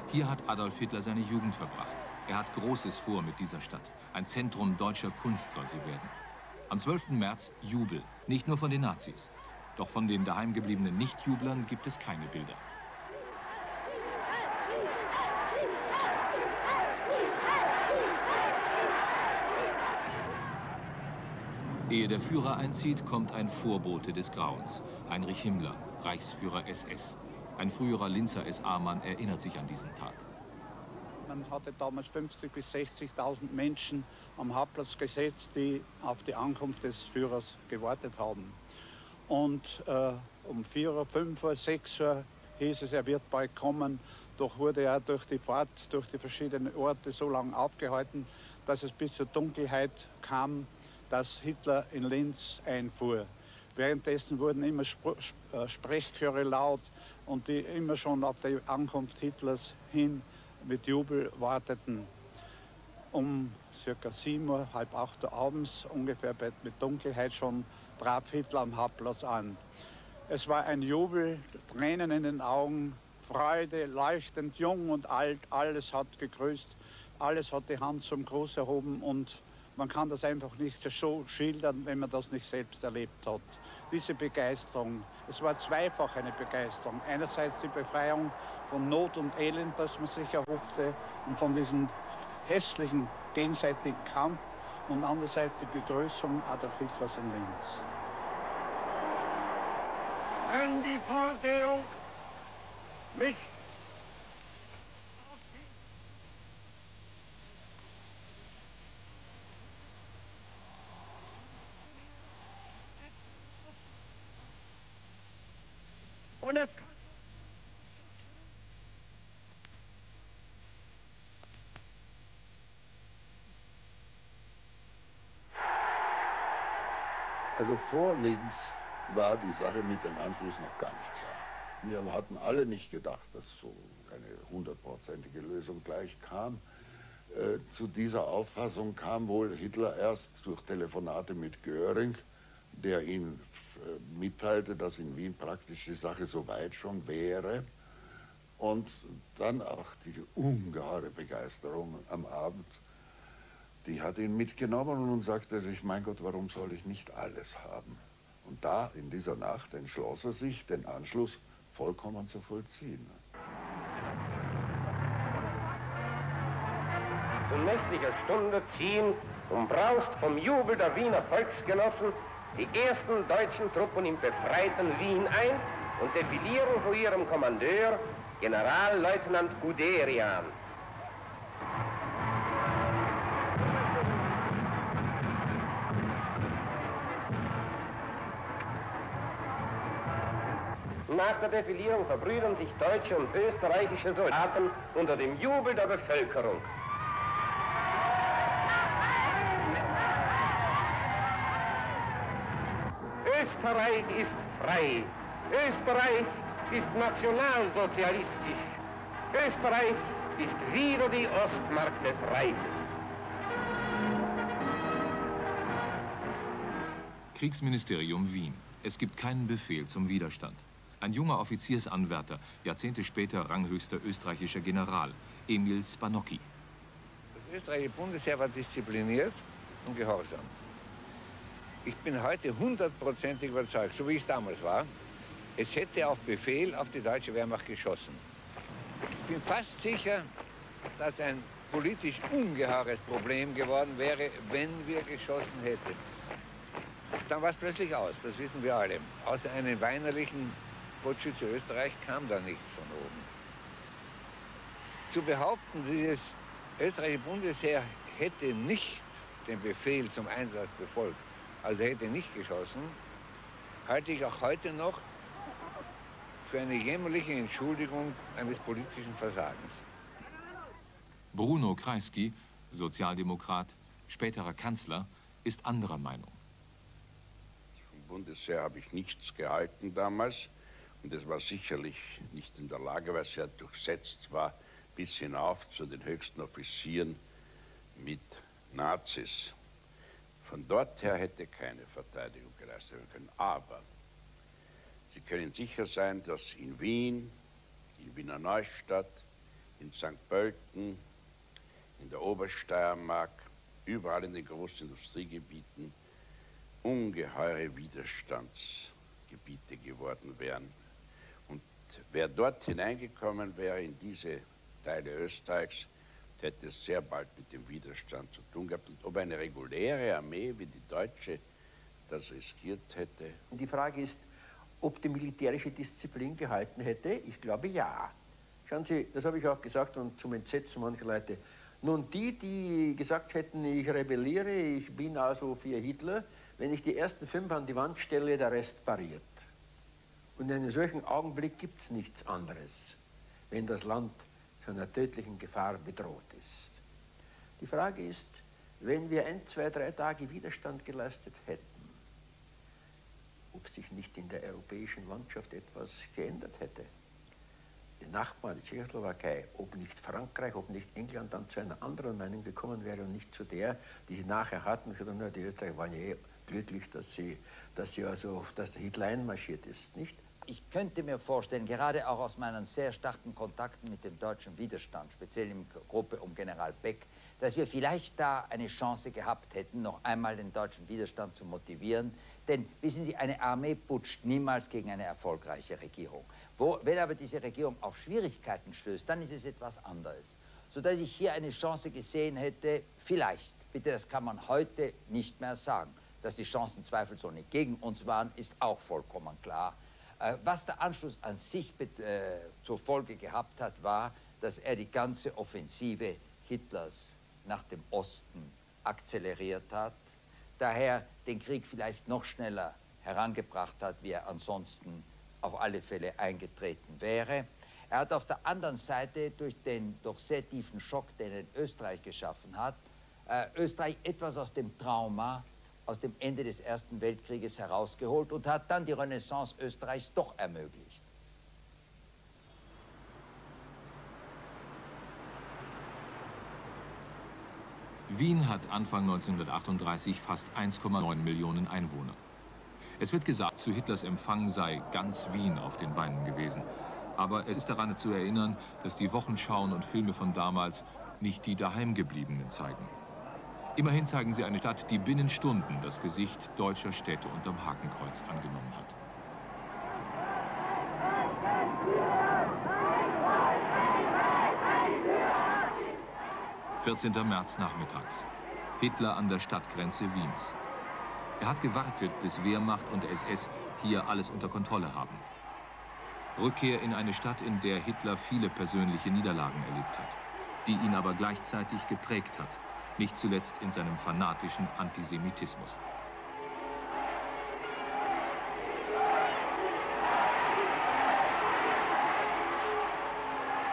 Hier hat Adolf Hitler seine Jugend verbracht. Er hat Großes vor mit dieser Stadt. Ein Zentrum deutscher Kunst soll sie werden. Am 12. März Jubel, nicht nur von den Nazis. Doch von den daheimgebliebenen Nichtjublern gibt es keine Bilder. Ehe der Führer einzieht, kommt ein Vorbote des Grauens. Heinrich Himmler, Reichsführer SS. Ein früherer Linzer SA-Mann erinnert sich an diesen Tag. Man hatte damals 50.000 bis 60.000 Menschen am Hauptplatz gesetzt, die auf die Ankunft des Führers gewartet haben. Und äh, um 4 Uhr, 5 Uhr, 6 Uhr hieß es, er wird bald kommen. Doch wurde er durch die Fahrt, durch die verschiedenen Orte so lange aufgehalten, dass es bis zur Dunkelheit kam dass Hitler in Linz einfuhr. Währenddessen wurden immer Sp äh, Sprechchöre laut und die immer schon auf die Ankunft Hitlers hin mit Jubel warteten. Um circa 7 Uhr, halb 8 Uhr abends, ungefähr mit Dunkelheit schon, traf Hitler am Hauptplatz an. Es war ein Jubel, Tränen in den Augen, Freude, leuchtend, jung und alt, alles hat gegrüßt, alles hat die Hand zum Gruß erhoben und man kann das einfach nicht so schildern, wenn man das nicht selbst erlebt hat. Diese Begeisterung, es war zweifach eine Begeisterung. Einerseits die Befreiung von Not und Elend, das man sich erhoffte, und von diesem hässlichen gegenseitigen Kampf und andererseits die Begrüßung Adolf Hitlers in Linz. An die Vorsehung, mich Und es Also vor Linz war die Sache mit dem Anschluss noch gar nicht klar. Wir hatten alle nicht gedacht, dass so eine hundertprozentige Lösung gleich kam. Äh, zu dieser Auffassung kam wohl Hitler erst durch Telefonate mit Göring, der ihn äh, mitteilte, dass in Wien praktisch die Sache so weit schon wäre. Und dann auch die ungeheure Begeisterung am Abend, die hat ihn mitgenommen und sagte sich, mein Gott, warum soll ich nicht alles haben? Und da, in dieser Nacht, entschloss er sich, den Anschluss vollkommen zu vollziehen. Zu nächtlicher Stunde ziehen, umbraust vom Jubel der Wiener Volksgenossen, die ersten deutschen Truppen im befreiten Wien ein und defilieren vor ihrem Kommandeur, Generalleutnant Guderian. Nach der Defilierung verbrüdern sich deutsche und österreichische Soldaten unter dem Jubel der Bevölkerung. Österreich ist frei. Österreich ist nationalsozialistisch. Österreich ist wieder die Ostmark des Reiches. Kriegsministerium Wien. Es gibt keinen Befehl zum Widerstand. Ein junger Offiziersanwärter, Jahrzehnte später ranghöchster österreichischer General, Emil Spanocki. Das österreichische Bundesheer war diszipliniert und gehorsam. Ich bin heute hundertprozentig überzeugt, so wie es damals war, es hätte auf Befehl auf die deutsche Wehrmacht geschossen. Ich bin fast sicher, dass ein politisch ungeheures Problem geworden wäre, wenn wir geschossen hätten. Dann war es plötzlich aus, das wissen wir alle. Außer einen weinerlichen Putsch zu Österreich kam da nichts von oben. Zu behaupten, dieses österreichische Bundesheer hätte nicht den Befehl zum Einsatz befolgt, also hätte nicht geschossen, halte ich auch heute noch für eine jämmerliche Entschuldigung eines politischen Versagens. Bruno Kreisky, Sozialdemokrat, späterer Kanzler, ist anderer Meinung. Vom Bundesheer habe ich nichts gehalten damals. Und es war sicherlich nicht in der Lage, weil es ja durchsetzt war, bis hinauf zu den höchsten Offizieren mit Nazis. Von dort her hätte keine Verteidigung geleistet werden können. Aber Sie können sicher sein, dass in Wien, in Wiener Neustadt, in St. Pölten, in der Obersteiermark, überall in den großen Industriegebieten ungeheure Widerstandsgebiete geworden wären. Und wer dort hineingekommen wäre in diese Teile Österreichs, hätte es sehr bald mit dem Widerstand zu tun gehabt. Und ob eine reguläre Armee wie die deutsche das riskiert hätte. Die Frage ist, ob die militärische Disziplin gehalten hätte. Ich glaube ja. Schauen Sie, das habe ich auch gesagt und zum Entsetzen mancher Leute. Nun, die, die gesagt hätten, ich rebelliere, ich bin also für Hitler, wenn ich die ersten fünf an die Wand stelle, der Rest pariert. Und in einem solchen Augenblick gibt es nichts anderes, wenn das Land von einer tödlichen Gefahr bedroht ist. Die Frage ist, wenn wir ein, zwei, drei Tage Widerstand geleistet hätten, ob sich nicht in der europäischen Landschaft etwas geändert hätte. Die Nachbarn, die Tschechoslowakei, ob nicht Frankreich, ob nicht England dann zu einer anderen Meinung gekommen wäre und nicht zu der, die sie nachher hatten, sondern die Österreicher waren ja eh glücklich, dass sie, dass sie also, dass Hitler einmarschiert ist, nicht? Ich könnte mir vorstellen, gerade auch aus meinen sehr starken Kontakten mit dem deutschen Widerstand, speziell in der Gruppe um General Beck, dass wir vielleicht da eine Chance gehabt hätten, noch einmal den deutschen Widerstand zu motivieren. Denn wissen Sie, eine Armee putscht niemals gegen eine erfolgreiche Regierung. Wo, wenn aber diese Regierung auf Schwierigkeiten stößt, dann ist es etwas anderes. Sodass ich hier eine Chance gesehen hätte, vielleicht, bitte, das kann man heute nicht mehr sagen. Dass die Chancen zweifelsohne gegen uns waren, ist auch vollkommen klar. Äh, was der Anschluss an sich äh, zur Folge gehabt hat, war, dass er die ganze Offensive Hitlers nach dem Osten akzeleriert hat, daher den Krieg vielleicht noch schneller herangebracht hat, wie er ansonsten auf alle Fälle eingetreten wäre. Er hat auf der anderen Seite durch den doch sehr tiefen Schock, den er in Österreich geschaffen hat, äh, Österreich etwas aus dem Trauma, aus dem Ende des Ersten Weltkrieges herausgeholt und hat dann die Renaissance Österreichs doch ermöglicht. Wien hat Anfang 1938 fast 1,9 Millionen Einwohner. Es wird gesagt, zu Hitlers Empfang sei ganz Wien auf den Beinen gewesen. Aber es ist daran zu erinnern, dass die Wochenschauen und Filme von damals nicht die Daheimgebliebenen zeigen. Immerhin zeigen sie eine Stadt, die binnen Stunden das Gesicht deutscher Städte unterm Hakenkreuz angenommen hat. 14. März nachmittags. Hitler an der Stadtgrenze Wiens. Er hat gewartet, bis Wehrmacht und SS hier alles unter Kontrolle haben. Rückkehr in eine Stadt, in der Hitler viele persönliche Niederlagen erlebt hat, die ihn aber gleichzeitig geprägt hat, nicht zuletzt in seinem fanatischen Antisemitismus.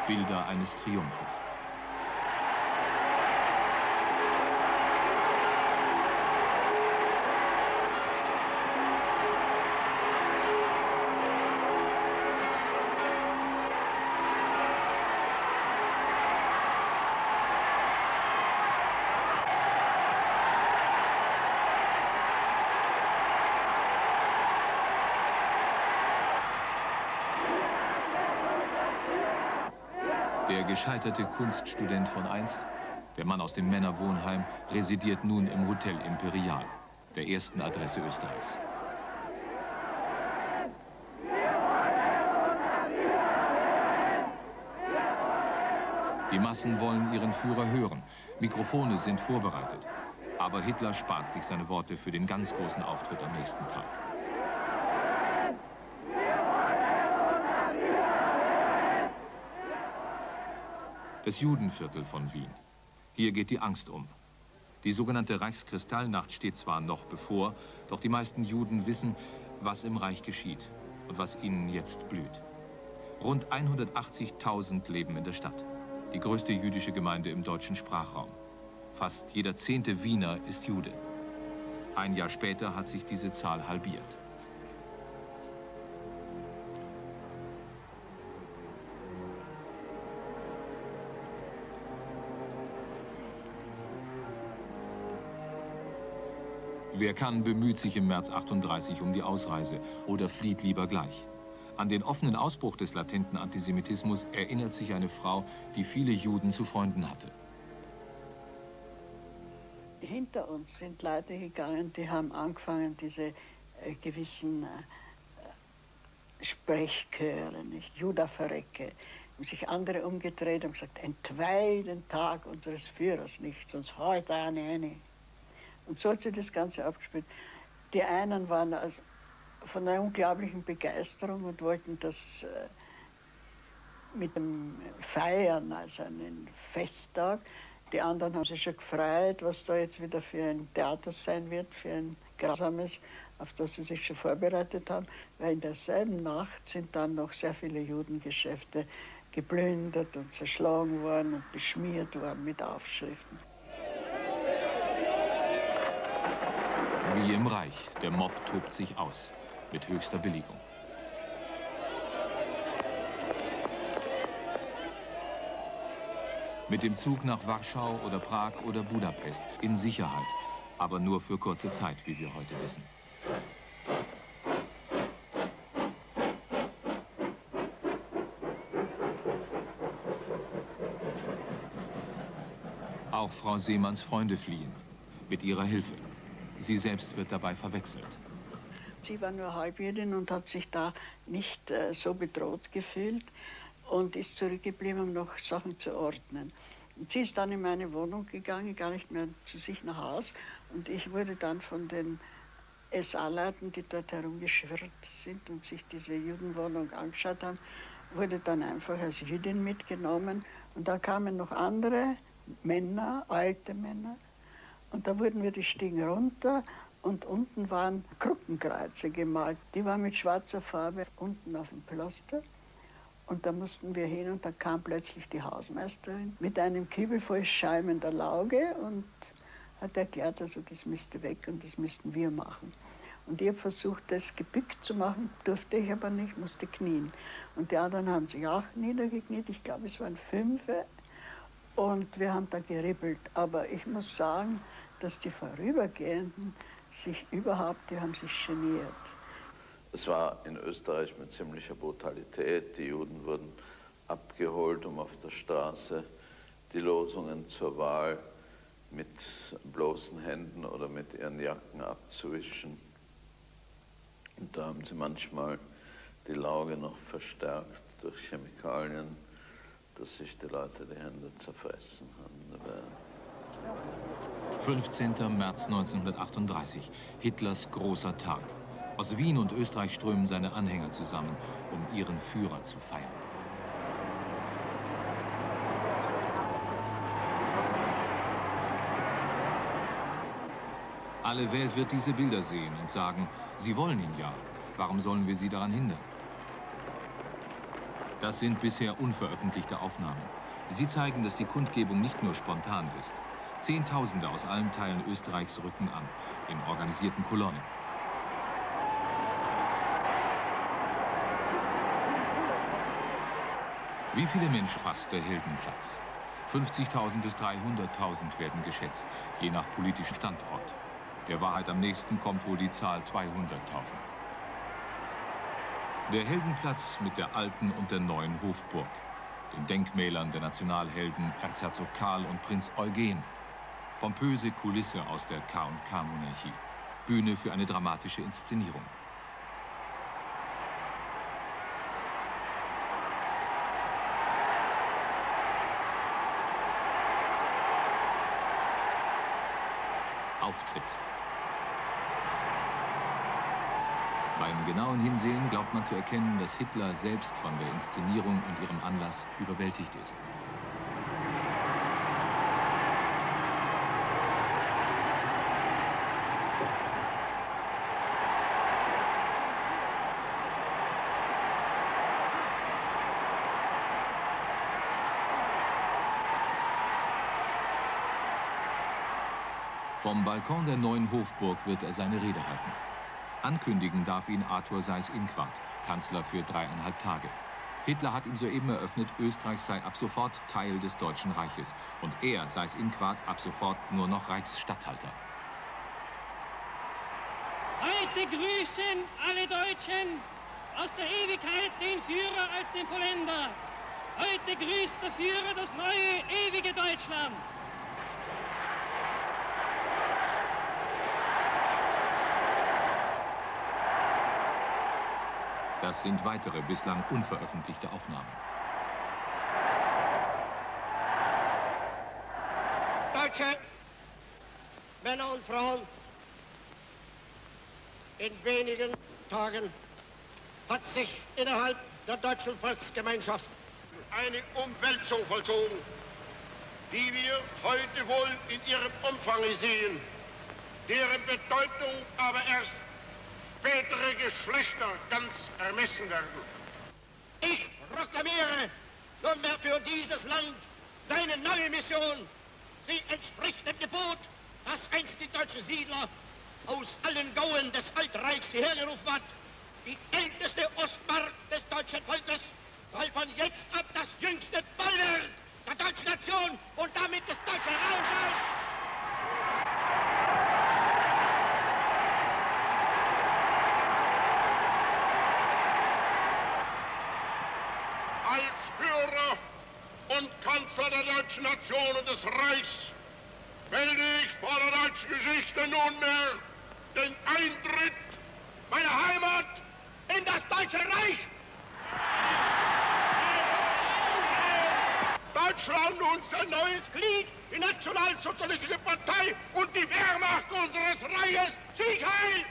Bilder eines Triumphes. Gescheiterte Kunststudent von einst, der Mann aus dem Männerwohnheim, residiert nun im Hotel Imperial, der ersten Adresse Österreichs. Die Massen wollen ihren Führer hören. Mikrofone sind vorbereitet. Aber Hitler spart sich seine Worte für den ganz großen Auftritt am nächsten Tag. Das Judenviertel von Wien. Hier geht die Angst um. Die sogenannte Reichskristallnacht steht zwar noch bevor, doch die meisten Juden wissen, was im Reich geschieht und was ihnen jetzt blüht. Rund 180.000 leben in der Stadt, die größte jüdische Gemeinde im deutschen Sprachraum. Fast jeder zehnte Wiener ist Jude. Ein Jahr später hat sich diese Zahl halbiert. Wer kann, bemüht sich im März 38 um die Ausreise oder flieht lieber gleich. An den offenen Ausbruch des latenten Antisemitismus erinnert sich eine Frau, die viele Juden zu Freunden hatte. Hinter uns sind Leute gegangen, die haben angefangen, diese äh, gewissen äh, Sprechchöre, nicht? Juda-Verrecke, haben sich andere umgedreht und gesagt, entweih den Tag unseres Führers nicht, sonst heute eine eine. Und so hat sich das Ganze abgespielt. Die einen waren also von einer unglaublichen Begeisterung und wollten das äh, mit dem Feiern, also einen Festtag. Die anderen haben sich schon gefreut, was da jetzt wieder für ein Theater sein wird, für ein grausames, auf das sie sich schon vorbereitet haben, weil in derselben Nacht sind dann noch sehr viele Judengeschäfte geplündert und zerschlagen worden und beschmiert worden mit Aufschriften. Wie im Reich, der Mob tobt sich aus, mit höchster Billigung. Mit dem Zug nach Warschau oder Prag oder Budapest, in Sicherheit, aber nur für kurze Zeit, wie wir heute wissen. Auch Frau Seemanns Freunde fliehen, mit ihrer Hilfe. Sie selbst wird dabei verwechselt. Sie war nur Halbjüdin und hat sich da nicht äh, so bedroht gefühlt und ist zurückgeblieben, um noch Sachen zu ordnen. Und sie ist dann in meine Wohnung gegangen, gar nicht mehr zu sich nach Haus. Und ich wurde dann von den SA-Leuten, die dort herumgeschwirrt sind und sich diese Judenwohnung angeschaut haben, wurde dann einfach als Jüdin mitgenommen. Und da kamen noch andere Männer, alte Männer, und da wurden wir die Stiegen runter und unten waren Kruppenkreuze gemalt. Die waren mit schwarzer Farbe unten auf dem Pflaster. Und da mussten wir hin und da kam plötzlich die Hausmeisterin mit einem Kiebel voll schäumender Lauge und hat erklärt, also das müsste weg und das müssten wir machen. Und ich habe versucht, das gebückt zu machen, durfte ich aber nicht, musste knien. Und die anderen haben sich auch niedergekniet, ich glaube es waren fünf. Und wir haben da geribbelt. Aber ich muss sagen, dass die Vorübergehenden sich überhaupt, die haben sich geniert. Es war in Österreich mit ziemlicher Brutalität. Die Juden wurden abgeholt, um auf der Straße die Losungen zur Wahl mit bloßen Händen oder mit ihren Jacken abzuwischen. Und da haben sie manchmal die Lauge noch verstärkt durch Chemikalien, dass sich die Leute die Hände zerfressen haben. 15. März 1938, Hitlers großer Tag. Aus Wien und Österreich strömen seine Anhänger zusammen, um ihren Führer zu feiern. Alle Welt wird diese Bilder sehen und sagen, sie wollen ihn ja. Warum sollen wir sie daran hindern? Das sind bisher unveröffentlichte Aufnahmen. Sie zeigen, dass die Kundgebung nicht nur spontan ist. Zehntausende aus allen Teilen Österreichs rücken an, in organisierten Kolonnen. Wie viele Menschen fasst der Heldenplatz? 50.000 bis 300.000 werden geschätzt, je nach politischem Standort. Der Wahrheit am nächsten kommt wohl die Zahl 200.000. Der Heldenplatz mit der alten und der neuen Hofburg, den Denkmälern der Nationalhelden Erzherzog Karl und Prinz Eugen. Pompöse Kulisse aus der K&K-Monarchie. Bühne für eine dramatische Inszenierung. Auftritt. Beim genauen Hinsehen glaubt man zu erkennen, dass Hitler selbst von der Inszenierung und ihrem Anlass überwältigt ist. Vom Balkon der neuen Hofburg wird er seine Rede halten. Ankündigen darf ihn Arthur Seyß-Inquart, Kanzler für dreieinhalb Tage. Hitler hat ihm soeben eröffnet, Österreich sei ab sofort Teil des Deutschen Reiches und er, Seyß-Inquart, ab sofort nur noch Reichsstatthalter. Heute grüßen alle Deutschen aus der Ewigkeit den Führer als den Vollender. Heute grüßt der Führer das neue, ewige Deutschland. Das sind weitere bislang unveröffentlichte Aufnahmen. Deutsche Männer und Frauen, in wenigen Tagen hat sich innerhalb der deutschen Volksgemeinschaft eine Umwälzung vollzogen, die wir heute wohl in ihrem Umfang sehen, deren Bedeutung aber erst spätere Geschlechter ganz ermessen werden. Ich proklamiere nunmehr für dieses Land seine neue Mission. Sie entspricht dem Gebot, das einst die deutschen Siedler aus allen Gauen des Altreichs hierher gerufen hat. Die älteste Ostmark des deutschen Volkes soll von jetzt ab das jüngste Bollwerk der deutschen Nation und damit des deutschen Reiches und Kanzler der deutschen Nation des Reichs melde ich vor der deutschen Geschichte nunmehr den Eintritt meiner Heimat in das Deutsche Reich. Deutschland unser neues Glied, die Nationalsozialistische Partei und die Wehrmacht unseres Reiches. Sieg heil!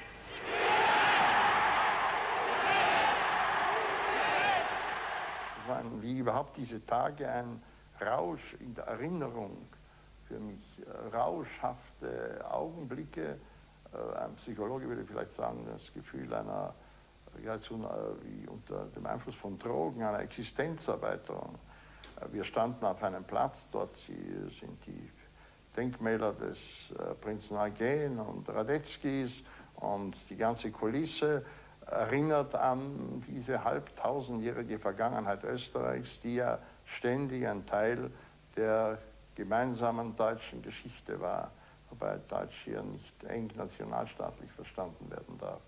wie überhaupt diese Tage ein Rausch in der Erinnerung für mich, äh, rauschhafte Augenblicke. Äh, ein Psychologe würde vielleicht sagen, das Gefühl einer, ja, so wie unter dem Einfluss von Drogen, einer Existenzerweiterung. Äh, wir standen auf einem Platz, dort sind die Denkmäler des Prinzen Eugen und Radetzkis und die ganze Kulisse erinnert an diese halbtausendjährige Vergangenheit Österreichs, die ja ständig ein Teil der gemeinsamen deutschen Geschichte war, wobei Deutsch hier nicht eng nationalstaatlich verstanden werden darf.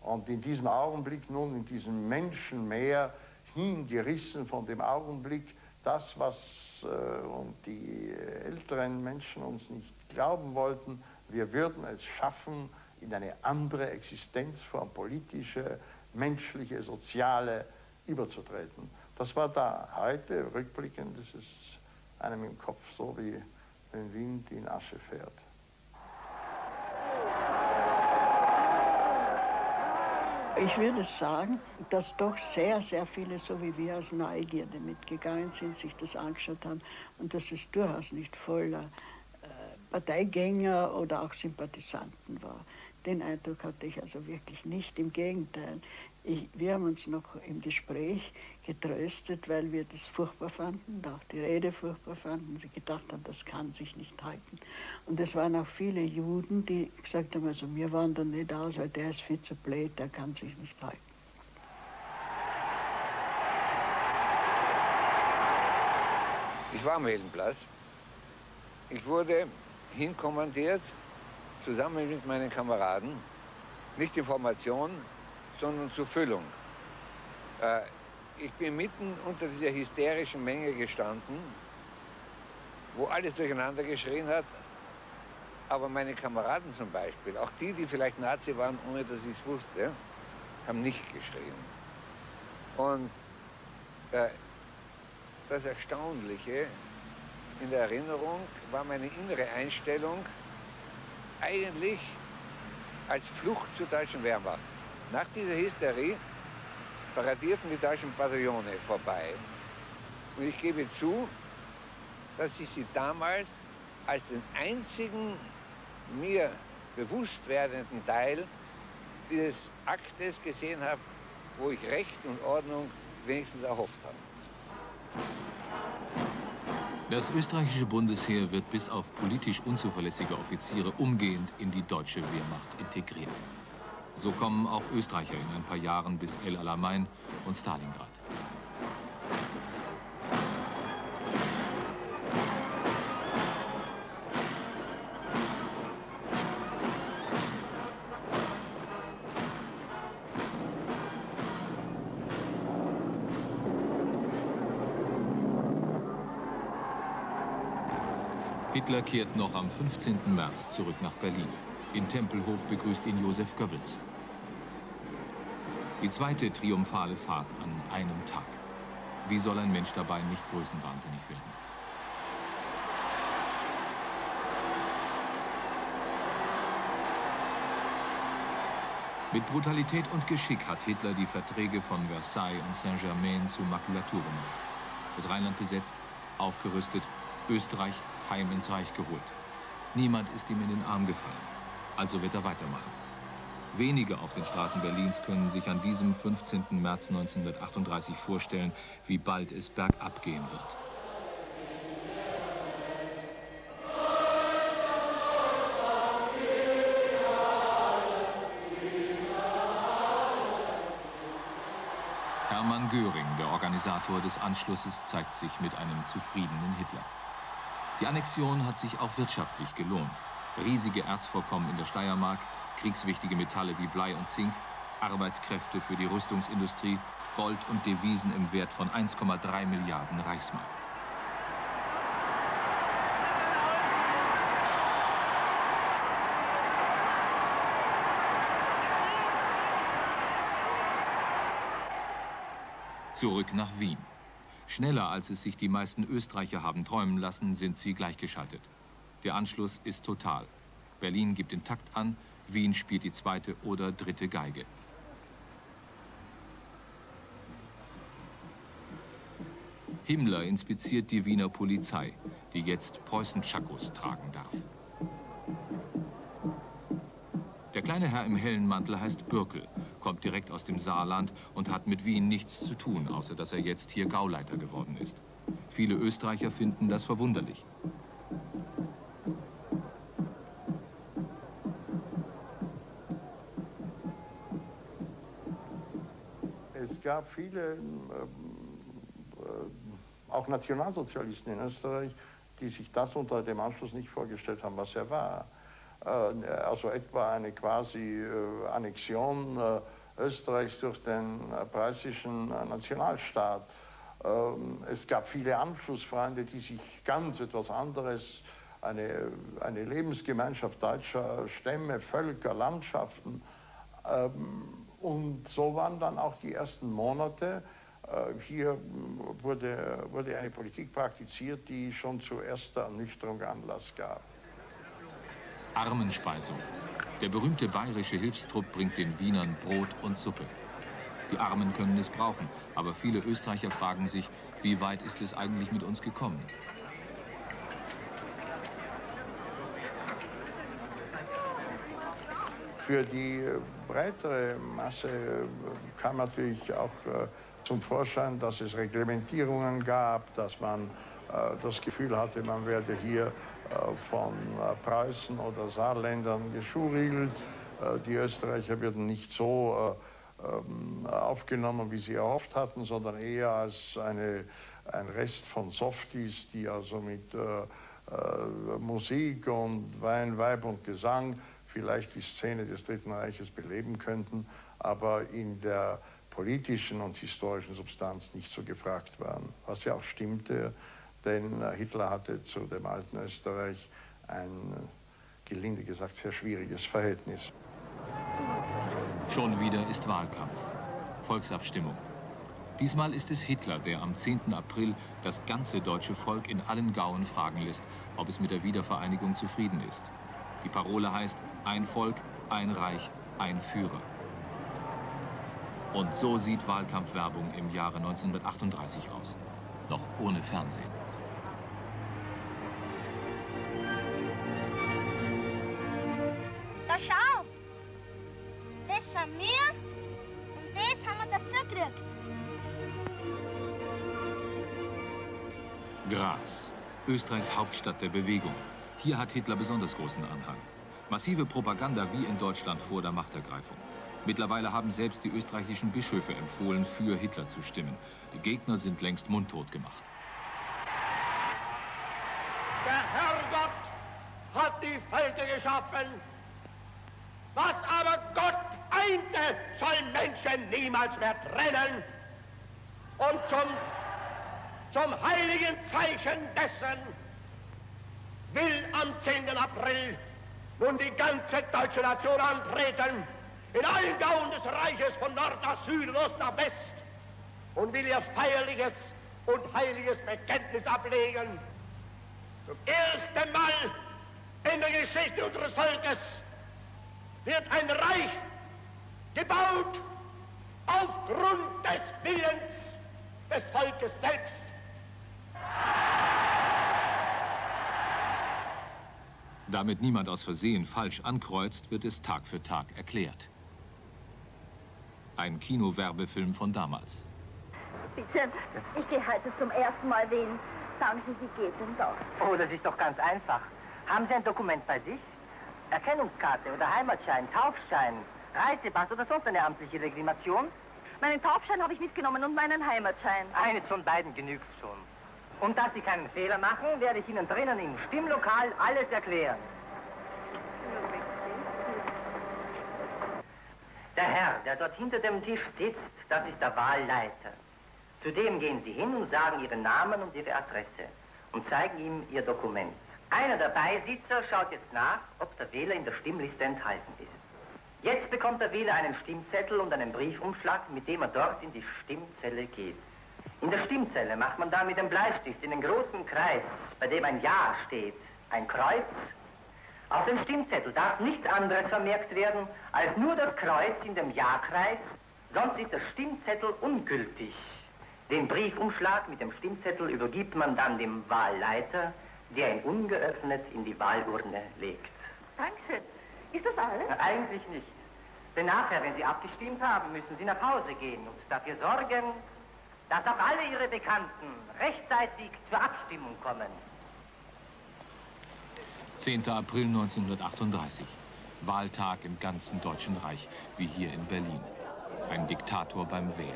Und in diesem Augenblick nun, in diesem Menschenmeer, hingerissen von dem Augenblick, das, was äh, und die älteren Menschen uns nicht glauben wollten, wir würden es schaffen, in eine andere Existenzform, politische, menschliche, soziale, überzutreten. Das war da. Heute, rückblickend, ist es einem im Kopf so, wie wenn Wind in Asche fährt. Ich würde sagen, dass doch sehr, sehr viele, so wie wir, aus Neugierde mitgegangen sind, sich das angeschaut haben und dass es durchaus nicht voller äh, Parteigänger oder auch Sympathisanten war. Den Eindruck hatte ich also wirklich nicht. Im Gegenteil, ich, wir haben uns noch im Gespräch getröstet, weil wir das furchtbar fanden auch die Rede furchtbar fanden. Sie gedacht haben, das kann sich nicht halten. Und es waren auch viele Juden, die gesagt haben, also wir wandern nicht aus, weil der ist viel zu blöd, der kann sich nicht halten. Ich war am Heldenplatz. Ich wurde hinkommandiert, zusammen mit meinen Kameraden, nicht in Formation, sondern zur Füllung. Äh, ich bin mitten unter dieser hysterischen Menge gestanden, wo alles durcheinander geschrien hat, aber meine Kameraden zum Beispiel, auch die, die vielleicht Nazi waren, ohne dass ich es wusste, haben nicht geschrien. Und äh, das Erstaunliche in der Erinnerung war meine innere Einstellung eigentlich als Flucht zur deutschen Wehrmacht. Nach dieser Hysterie paradierten die deutschen Bataillone vorbei. Und ich gebe zu, dass ich sie damals als den einzigen mir bewusst werdenden Teil dieses Aktes gesehen habe, wo ich Recht und Ordnung wenigstens erhofft habe. Das österreichische Bundesheer wird bis auf politisch unzuverlässige Offiziere umgehend in die deutsche Wehrmacht integriert. So kommen auch Österreicher in ein paar Jahren bis El Alamein und Stalingrad. Hitler kehrt noch am 15. März zurück nach Berlin. In Tempelhof begrüßt ihn Josef Goebbels. Die zweite triumphale Fahrt an einem Tag. Wie soll ein Mensch dabei nicht größenwahnsinnig werden? Mit Brutalität und Geschick hat Hitler die Verträge von Versailles und Saint-Germain zu Makulatur gemacht. Das Rheinland besetzt, aufgerüstet, Österreich heim ins Reich geholt. Niemand ist ihm in den Arm gefallen. Also wird er weitermachen. Wenige auf den Straßen Berlins können sich an diesem 15. März 1938 vorstellen, wie bald es bergab gehen wird. Hermann Göring, der Organisator des Anschlusses, zeigt sich mit einem zufriedenen Hitler. Die Annexion hat sich auch wirtschaftlich gelohnt. Riesige Erzvorkommen in der Steiermark, kriegswichtige Metalle wie Blei und Zink, Arbeitskräfte für die Rüstungsindustrie, Gold und Devisen im Wert von 1,3 Milliarden Reichsmark. Zurück nach Wien. Schneller als es sich die meisten Österreicher haben träumen lassen, sind sie gleichgeschaltet. Der Anschluss ist total. Berlin gibt den Takt an, Wien spielt die zweite oder dritte Geige. Himmler inspiziert die Wiener Polizei, die jetzt Preußen-Schakos tragen darf. Der kleine Herr im hellen Mantel heißt Bürkel, kommt direkt aus dem Saarland und hat mit Wien nichts zu tun, außer dass er jetzt hier Gauleiter geworden ist. Viele Österreicher finden das verwunderlich. Gab viele, ähm, äh, auch Nationalsozialisten in Österreich, die sich das unter dem Anschluss nicht vorgestellt haben, was er war. Äh, also etwa eine quasi äh, Annexion Österreichs durch den preußischen Nationalstaat. Ähm, es gab viele Anschlussfreunde, die sich ganz etwas anderes, eine, eine Lebensgemeinschaft deutscher Stämme, Völker, Landschaften, ähm, und so waren dann auch die ersten Monate. Äh, hier wurde, wurde eine Politik praktiziert, die schon zu erster Ernüchterung Anlass gab. Armenspeisung. Der berühmte bayerische Hilfstrupp bringt den Wienern Brot und Suppe. Die Armen können es brauchen, aber viele Österreicher fragen sich, wie weit ist es eigentlich mit uns gekommen? Für die äh, breitere Masse äh, kam natürlich auch äh, zum Vorschein, dass es Reglementierungen gab, dass man das Gefühl hatte, man werde hier von Preußen oder Saarländern geschuriegelt. Die Österreicher würden nicht so ähm, aufgenommen, wie sie erhofft hatten, sondern eher als eine, ein Rest von Softies, die also mit Musik und Wein, Weib und Gesang vielleicht die Szene des Dritten Reiches beleben könnten, aber in der politischen und historischen Substanz nicht so gefragt waren. Was ja auch stimmte, denn Hitler hatte zu dem alten Österreich ein, gelinde gesagt, sehr schwieriges Verhältnis. Schon wieder ist Wahlkampf. Volksabstimmung. Diesmal ist es Hitler, der am 10. April das ganze deutsche Volk in allen Gauen fragen lässt, ob es mit der Wiedervereinigung zufrieden ist. Die Parole heißt ein Volk, ein Reich, ein Führer. Und so sieht Wahlkampfwerbung im Jahre 1938 aus. Noch ohne Fernsehen. Da schau! Das sind wir und das haben wir dazu gekriegt. Graz, Österreichs Hauptstadt der Bewegung. Hier hat Hitler besonders großen Anhang. Massive Propaganda wie in Deutschland vor der Machtergreifung. Mittlerweile haben selbst die österreichischen Bischöfe empfohlen, für Hitler zu stimmen. Die Gegner sind längst mundtot gemacht. Der Herrgott hat die Völker geschaffen. Was aber Gott einte, soll Menschen niemals mehr trennen. Und zum, zum heiligen Zeichen dessen will am 10. April nun die ganze deutsche Nation antreten, in allen Gauen des Reiches von Nord nach Süden, Ost nach West und will ihr feierliches und heiliges Bekenntnis ablegen. Zum ersten Mal in der Geschichte unseres Volkes wird ein Reich gebaut aufgrund des Willens des Volkes selbst. Damit niemand aus Versehen falsch ankreuzt, wird es Tag für Tag erklärt. Ein Kinowerbefilm von damals. Bitte, ich gehe heute zum ersten Mal wählen. Sagen Sie, wie geht denn das? Oh, das ist doch ganz einfach. Haben Sie ein Dokument bei sich? Erkennungskarte oder Heimatschein, Taufschein, Reisepass oder sonst eine amtliche Legitimation? Meinen Taufschein habe ich mitgenommen und meinen Heimatschein. Eines von beiden genügt schon. Und dass Sie keinen Fehler machen, werde ich Ihnen drinnen im Stimmlokal alles erklären. Der Herr, der dort hinter dem Tisch sitzt, das ist der Wahlleiter. Zu dem gehen Sie hin und sagen Ihren Namen und Ihre Adresse und zeigen ihm Ihr Dokument. Einer der Beisitzer schaut jetzt nach, ob der Wähler in der Stimmliste enthalten ist. Jetzt bekommt der Wähler einen Stimmzettel und einen Briefumschlag, mit dem er dort in die Stimmzelle geht. In der Stimmzelle macht man da mit dem Bleistift in den großen Kreis, bei dem ein Ja steht, ein Kreuz. Auf dem Stimmzettel darf nichts anderes vermerkt werden als nur das Kreuz in dem Ja-Kreis, sonst ist der Stimmzettel ungültig. Den Briefumschlag mit dem Stimmzettel übergibt man dann dem Wahlleiter, der ihn ungeöffnet in die Wahlurne legt. Dankeschön. Ist das alles? Na, eigentlich nicht. Denn nachher, wenn Sie abgestimmt haben, müssen Sie nach Hause gehen und dafür sorgen, dass auch alle Ihre Bekannten rechtzeitig zur Abstimmung kommen. 10. April 1938. Wahltag im ganzen Deutschen Reich, wie hier in Berlin. Ein Diktator beim Wählen.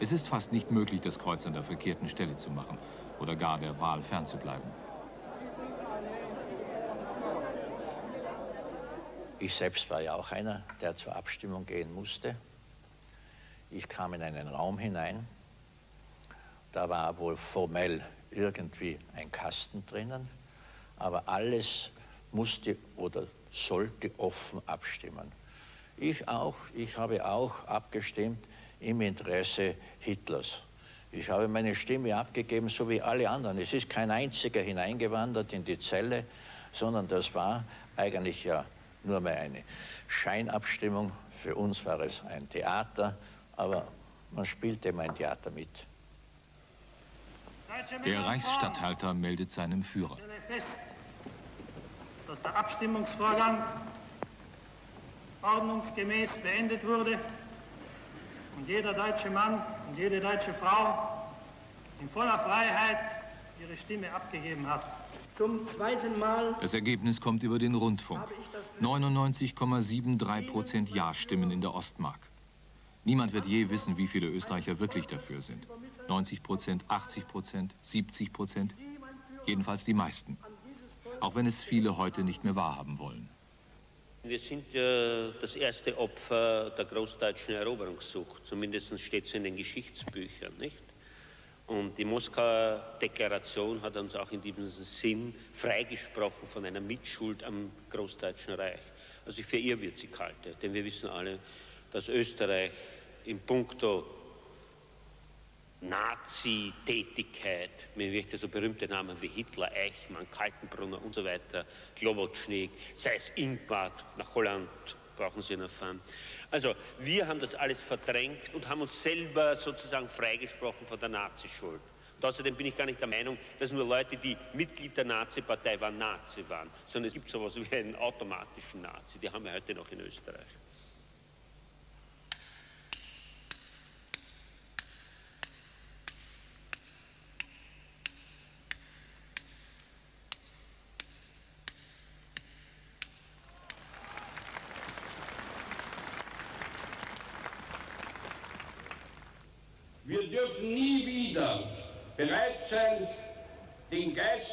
Es ist fast nicht möglich, das Kreuz an der verkehrten Stelle zu machen oder gar der Wahl fernzubleiben. Ich selbst war ja auch einer, der zur Abstimmung gehen musste. Ich kam in einen Raum hinein. Da war wohl formell irgendwie ein Kasten drinnen, aber alles musste oder sollte offen abstimmen. Ich auch, ich habe auch abgestimmt im Interesse Hitlers. Ich habe meine Stimme abgegeben, so wie alle anderen. Es ist kein einziger hineingewandert in die Zelle, sondern das war eigentlich ja nur mehr eine Scheinabstimmung. Für uns war es ein Theater, aber man spielte immer ein Theater mit. Der Reichsstatthalter meldet seinem Führer. Fest, dass der Abstimmungsvorgang ordnungsgemäß beendet wurde und jeder deutsche Mann und jede deutsche Frau in voller Freiheit ihre Stimme abgegeben hat. Zum zweiten Mal. Das Ergebnis kommt über den Rundfunk. 99,73 Prozent Ja-Stimmen in der Ostmark. Niemand wird je wissen, wie viele Österreicher wirklich dafür sind. 90 Prozent, 80 Prozent, 70 Prozent. Jedenfalls die meisten. Auch wenn es viele heute nicht mehr wahrhaben wollen. Wir sind ja das erste Opfer der großdeutschen Eroberungssucht. Zumindest steht es in den Geschichtsbüchern, nicht? Und die Moskauer Deklaration hat uns auch in diesem Sinn freigesprochen von einer Mitschuld am Großdeutschen Reich. Also ich verirrwürze sie kalte, denn wir wissen alle, dass Österreich in puncto Nazi-Tätigkeit, mir möchte so berühmte Namen wie Hitler, Eichmann, Kaltenbrunner und so weiter, Globotschnik, sei es Ingwart, nach Holland brauchen Sie noch fahren. Also wir haben das alles verdrängt und haben uns selber sozusagen freigesprochen von der Nazischuld. Und außerdem bin ich gar nicht der Meinung, dass nur Leute, die Mitglied der Nazi-Partei waren, Nazi waren, sondern es gibt so etwas wie einen automatischen Nazi, die haben wir heute noch in Österreich. Wir dürfen nie wieder bereit sein,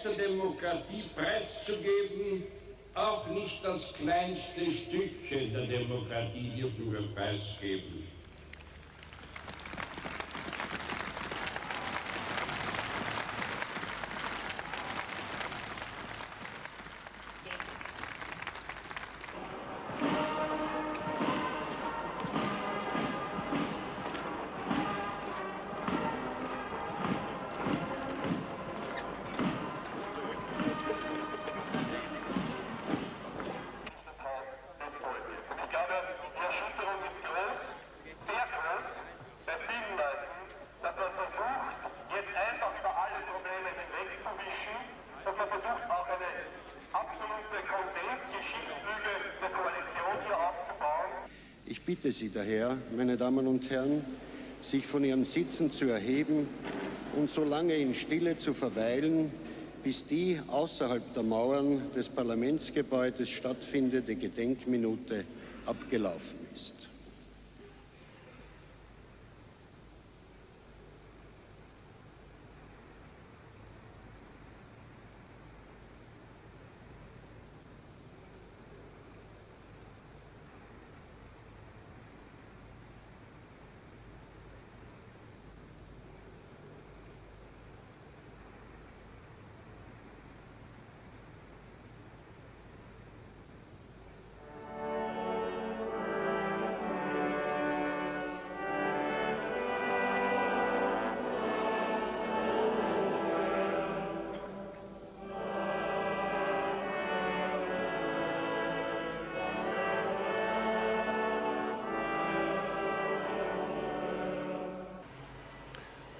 der Demokratie preiszugeben, auch nicht das kleinste Stückchen der Demokratie dürfen wir preisgeben. Bitte Sie daher, meine Damen und Herren, sich von Ihren Sitzen zu erheben und so lange in Stille zu verweilen, bis die außerhalb der Mauern des Parlamentsgebäudes stattfindende Gedenkminute abgelaufen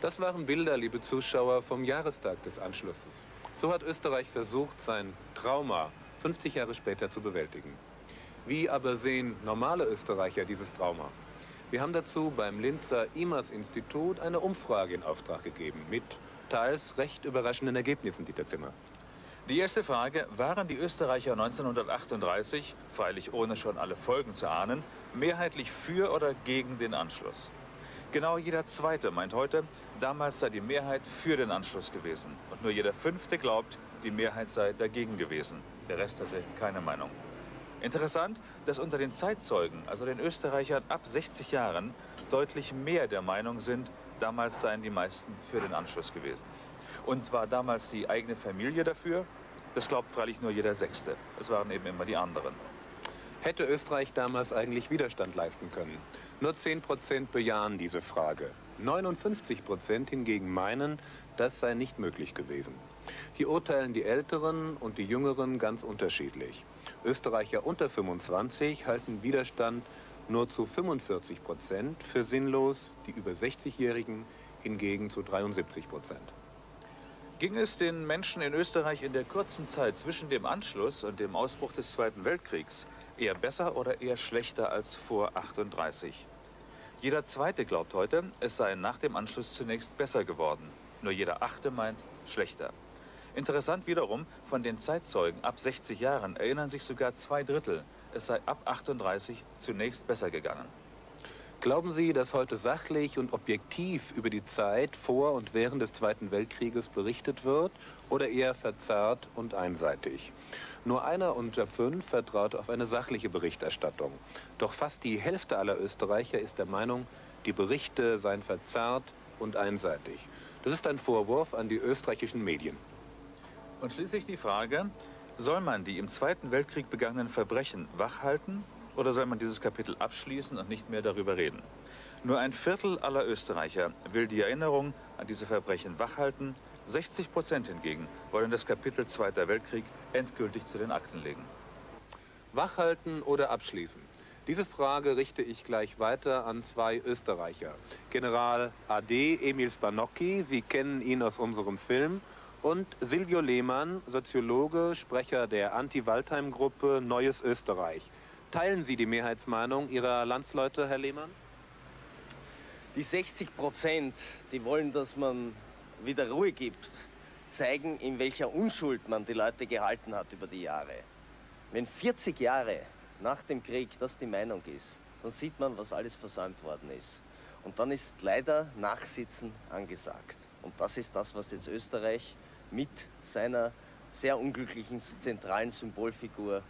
Das waren Bilder, liebe Zuschauer, vom Jahrestag des Anschlusses. So hat Österreich versucht, sein Trauma 50 Jahre später zu bewältigen. Wie aber sehen normale Österreicher dieses Trauma? Wir haben dazu beim Linzer IMAS-Institut eine Umfrage in Auftrag gegeben, mit teils recht überraschenden Ergebnissen, Dieter Zimmer. Die erste Frage, waren die Österreicher 1938, freilich ohne schon alle Folgen zu ahnen, mehrheitlich für oder gegen den Anschluss? Genau jeder Zweite meint heute, damals sei die Mehrheit für den Anschluss gewesen. Und nur jeder Fünfte glaubt, die Mehrheit sei dagegen gewesen. Der Rest hatte keine Meinung. Interessant, dass unter den Zeitzeugen, also den Österreichern ab 60 Jahren, deutlich mehr der Meinung sind, damals seien die meisten für den Anschluss gewesen. Und war damals die eigene Familie dafür? Das glaubt freilich nur jeder Sechste. Es waren eben immer die anderen. Hätte Österreich damals eigentlich Widerstand leisten können? Nur 10 Prozent bejahen diese Frage. 59 Prozent hingegen meinen, das sei nicht möglich gewesen. Hier urteilen die Älteren und die Jüngeren ganz unterschiedlich. Österreicher unter 25 halten Widerstand nur zu 45 Prozent für sinnlos, die über 60-Jährigen hingegen zu 73 Prozent. Ging es den Menschen in Österreich in der kurzen Zeit zwischen dem Anschluss und dem Ausbruch des Zweiten Weltkriegs eher besser oder eher schlechter als vor 38? Jeder Zweite glaubt heute, es sei nach dem Anschluss zunächst besser geworden. Nur jeder Achte meint schlechter. Interessant wiederum, von den Zeitzeugen ab 60 Jahren erinnern sich sogar zwei Drittel, es sei ab 38 zunächst besser gegangen. Glauben Sie, dass heute sachlich und objektiv über die Zeit vor und während des Zweiten Weltkrieges berichtet wird oder eher verzerrt und einseitig? Nur einer unter fünf vertraut auf eine sachliche Berichterstattung. Doch fast die Hälfte aller Österreicher ist der Meinung, die Berichte seien verzerrt und einseitig. Das ist ein Vorwurf an die österreichischen Medien. Und schließlich die Frage, soll man die im Zweiten Weltkrieg begangenen Verbrechen wachhalten oder soll man dieses Kapitel abschließen und nicht mehr darüber reden? Nur ein Viertel aller Österreicher will die Erinnerung an diese Verbrechen wachhalten. 60 Prozent hingegen wollen das Kapitel Zweiter Weltkrieg endgültig zu den Akten legen. Wachhalten oder abschließen? Diese Frage richte ich gleich weiter an zwei Österreicher. General AD Emil Spanocki, Sie kennen ihn aus unserem Film, und Silvio Lehmann, Soziologe, Sprecher der Anti-Waldheim-Gruppe Neues Österreich. Teilen Sie die Mehrheitsmeinung Ihrer Landsleute, Herr Lehmann? Die 60 Prozent, die wollen, dass man wieder Ruhe gibt, zeigen, in welcher Unschuld man die Leute gehalten hat über die Jahre. Wenn 40 Jahre nach dem Krieg das die Meinung ist, dann sieht man, was alles versäumt worden ist. Und dann ist leider Nachsitzen angesagt. Und das ist das, was jetzt Österreich mit seiner sehr unglücklichen zentralen Symbolfigur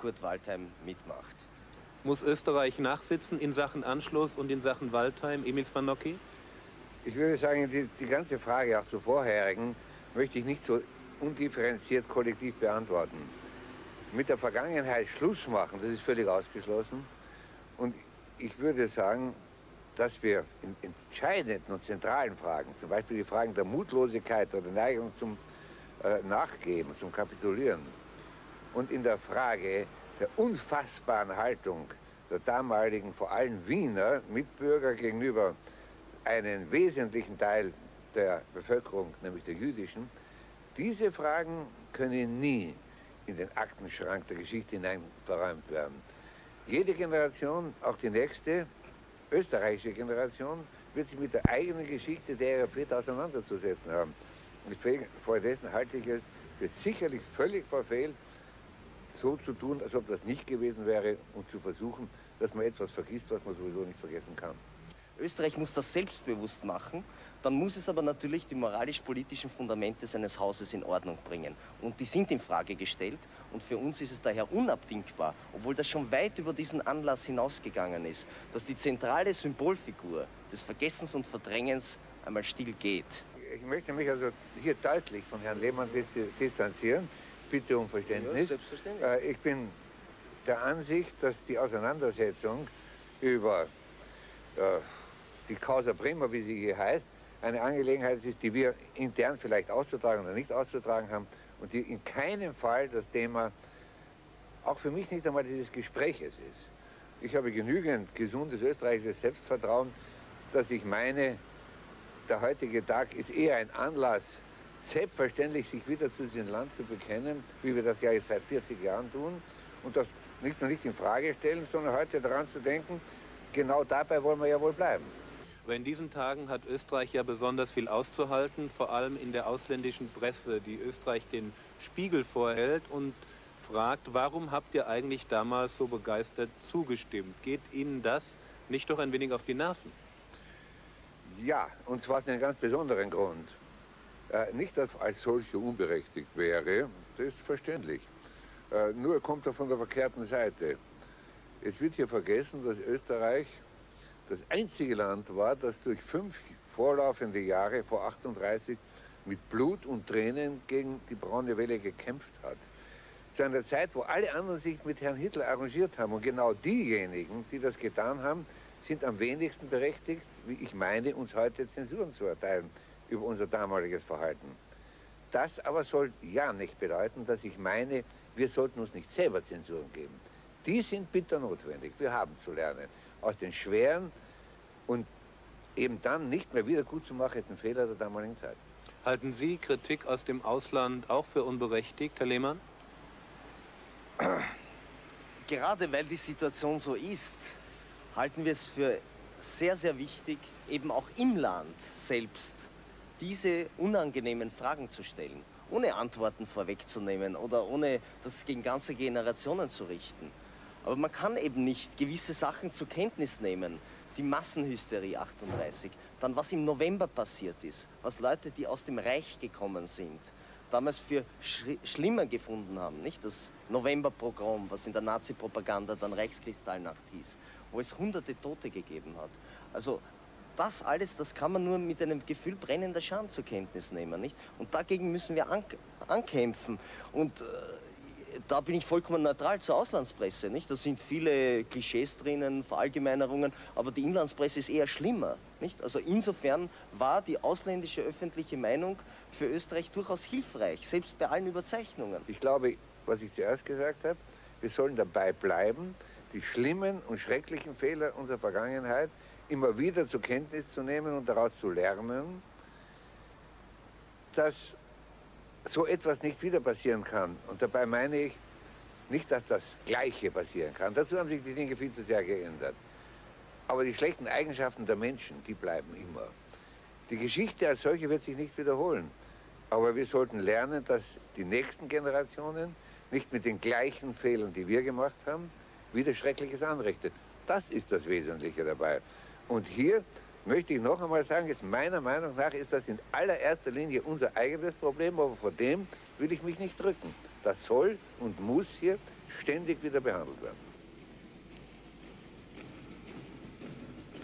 Kurt Waldheim mitmacht. Muss Österreich nachsitzen in Sachen Anschluss und in Sachen Waldheim, Emil Spanocki? Ich würde sagen, die, die ganze Frage auch zu vorherigen möchte ich nicht so undifferenziert kollektiv beantworten. Mit der Vergangenheit Schluss machen, das ist völlig ausgeschlossen. Und ich würde sagen, dass wir in entscheidenden und zentralen Fragen, zum Beispiel die Fragen der Mutlosigkeit oder der Neigung zum äh, Nachgeben, zum Kapitulieren, und in der Frage der unfassbaren Haltung der damaligen, vor allem Wiener Mitbürger gegenüber einem wesentlichen Teil der Bevölkerung, nämlich der jüdischen, diese Fragen können nie in den Aktenschrank der Geschichte hinein verräumt werden. Jede Generation, auch die nächste, österreichische Generation, wird sich mit der eigenen Geschichte der ihrer Väter auseinanderzusetzen haben. Und dessen halte ich es für sicherlich völlig verfehlt, so zu tun, als ob das nicht gewesen wäre und zu versuchen, dass man etwas vergisst, was man sowieso nicht vergessen kann. Österreich muss das selbstbewusst machen, dann muss es aber natürlich die moralisch-politischen Fundamente seines Hauses in Ordnung bringen. Und die sind in Frage gestellt und für uns ist es daher unabdingbar, obwohl das schon weit über diesen Anlass hinausgegangen ist, dass die zentrale Symbolfigur des Vergessens und Verdrängens einmal still geht. Ich möchte mich also hier deutlich von Herrn Lehmann distanzieren bitte um Verständnis. Ja, äh, ich bin der Ansicht, dass die Auseinandersetzung über äh, die Causa Prima, wie sie hier heißt, eine Angelegenheit ist, die wir intern vielleicht auszutragen oder nicht auszutragen haben und die in keinem Fall das Thema, auch für mich nicht einmal dieses Gespräches ist. Ich habe genügend gesundes österreichisches Selbstvertrauen, dass ich meine, der heutige Tag ist eher ein Anlass selbstverständlich sich wieder zu diesem Land zu bekennen, wie wir das ja jetzt seit 40 Jahren tun und das nicht nur nicht in Frage stellen, sondern heute daran zu denken, genau dabei wollen wir ja wohl bleiben. Aber in diesen Tagen hat Österreich ja besonders viel auszuhalten, vor allem in der ausländischen Presse, die Österreich den Spiegel vorhält und fragt, warum habt ihr eigentlich damals so begeistert zugestimmt? Geht Ihnen das nicht doch ein wenig auf die Nerven? Ja, und zwar aus einem ganz besonderen Grund. Äh, nicht dass als solcher unberechtigt wäre, das ist verständlich. Äh, nur kommt er von der verkehrten Seite. Es wird hier vergessen, dass Österreich das einzige Land war, das durch fünf vorlaufende Jahre vor 38 mit Blut und Tränen gegen die braune Welle gekämpft hat. Zu einer Zeit, wo alle anderen sich mit Herrn Hitler arrangiert haben. Und genau diejenigen, die das getan haben, sind am wenigsten berechtigt, wie ich meine, uns heute Zensuren zu erteilen über unser damaliges Verhalten. Das aber soll ja nicht bedeuten, dass ich meine, wir sollten uns nicht selber Zensuren geben. Die sind bitter notwendig. Wir haben zu lernen aus den schweren und eben dann nicht mehr wieder gut zu machenden Fehlern der damaligen Zeit. Halten Sie Kritik aus dem Ausland auch für unberechtigt, Herr Lehmann? Gerade weil die Situation so ist, halten wir es für sehr, sehr wichtig, eben auch im Land selbst diese unangenehmen Fragen zu stellen, ohne Antworten vorwegzunehmen oder ohne das gegen ganze Generationen zu richten. Aber man kann eben nicht gewisse Sachen zur Kenntnis nehmen. Die Massenhysterie 38, dann was im November passiert ist, was Leute, die aus dem Reich gekommen sind, damals für sch schlimmer gefunden haben, nicht? Das Novemberprogramm, was in der Nazi-Propaganda dann Reichskristallnacht hieß, wo es hunderte Tote gegeben hat. Also das alles, das kann man nur mit einem Gefühl brennender Scham zur Kenntnis nehmen, nicht? Und dagegen müssen wir an ankämpfen. Und äh, da bin ich vollkommen neutral zur Auslandspresse, nicht? Da sind viele Klischees drinnen, Verallgemeinerungen, aber die Inlandspresse ist eher schlimmer, nicht? Also insofern war die ausländische öffentliche Meinung für Österreich durchaus hilfreich, selbst bei allen Überzeichnungen. Ich glaube, was ich zuerst gesagt habe, wir sollen dabei bleiben, die schlimmen und schrecklichen Fehler unserer Vergangenheit immer wieder zur Kenntnis zu nehmen und daraus zu lernen, dass so etwas nicht wieder passieren kann. Und dabei meine ich nicht, dass das Gleiche passieren kann. Dazu haben sich die Dinge viel zu sehr geändert. Aber die schlechten Eigenschaften der Menschen, die bleiben immer. Die Geschichte als solche wird sich nicht wiederholen. Aber wir sollten lernen, dass die nächsten Generationen nicht mit den gleichen Fehlern, die wir gemacht haben, wieder Schreckliches anrichten. Das ist das Wesentliche dabei. Und hier möchte ich noch einmal sagen, jetzt meiner Meinung nach ist das in allererster Linie unser eigenes Problem, aber vor dem will ich mich nicht drücken. Das soll und muss hier ständig wieder behandelt werden.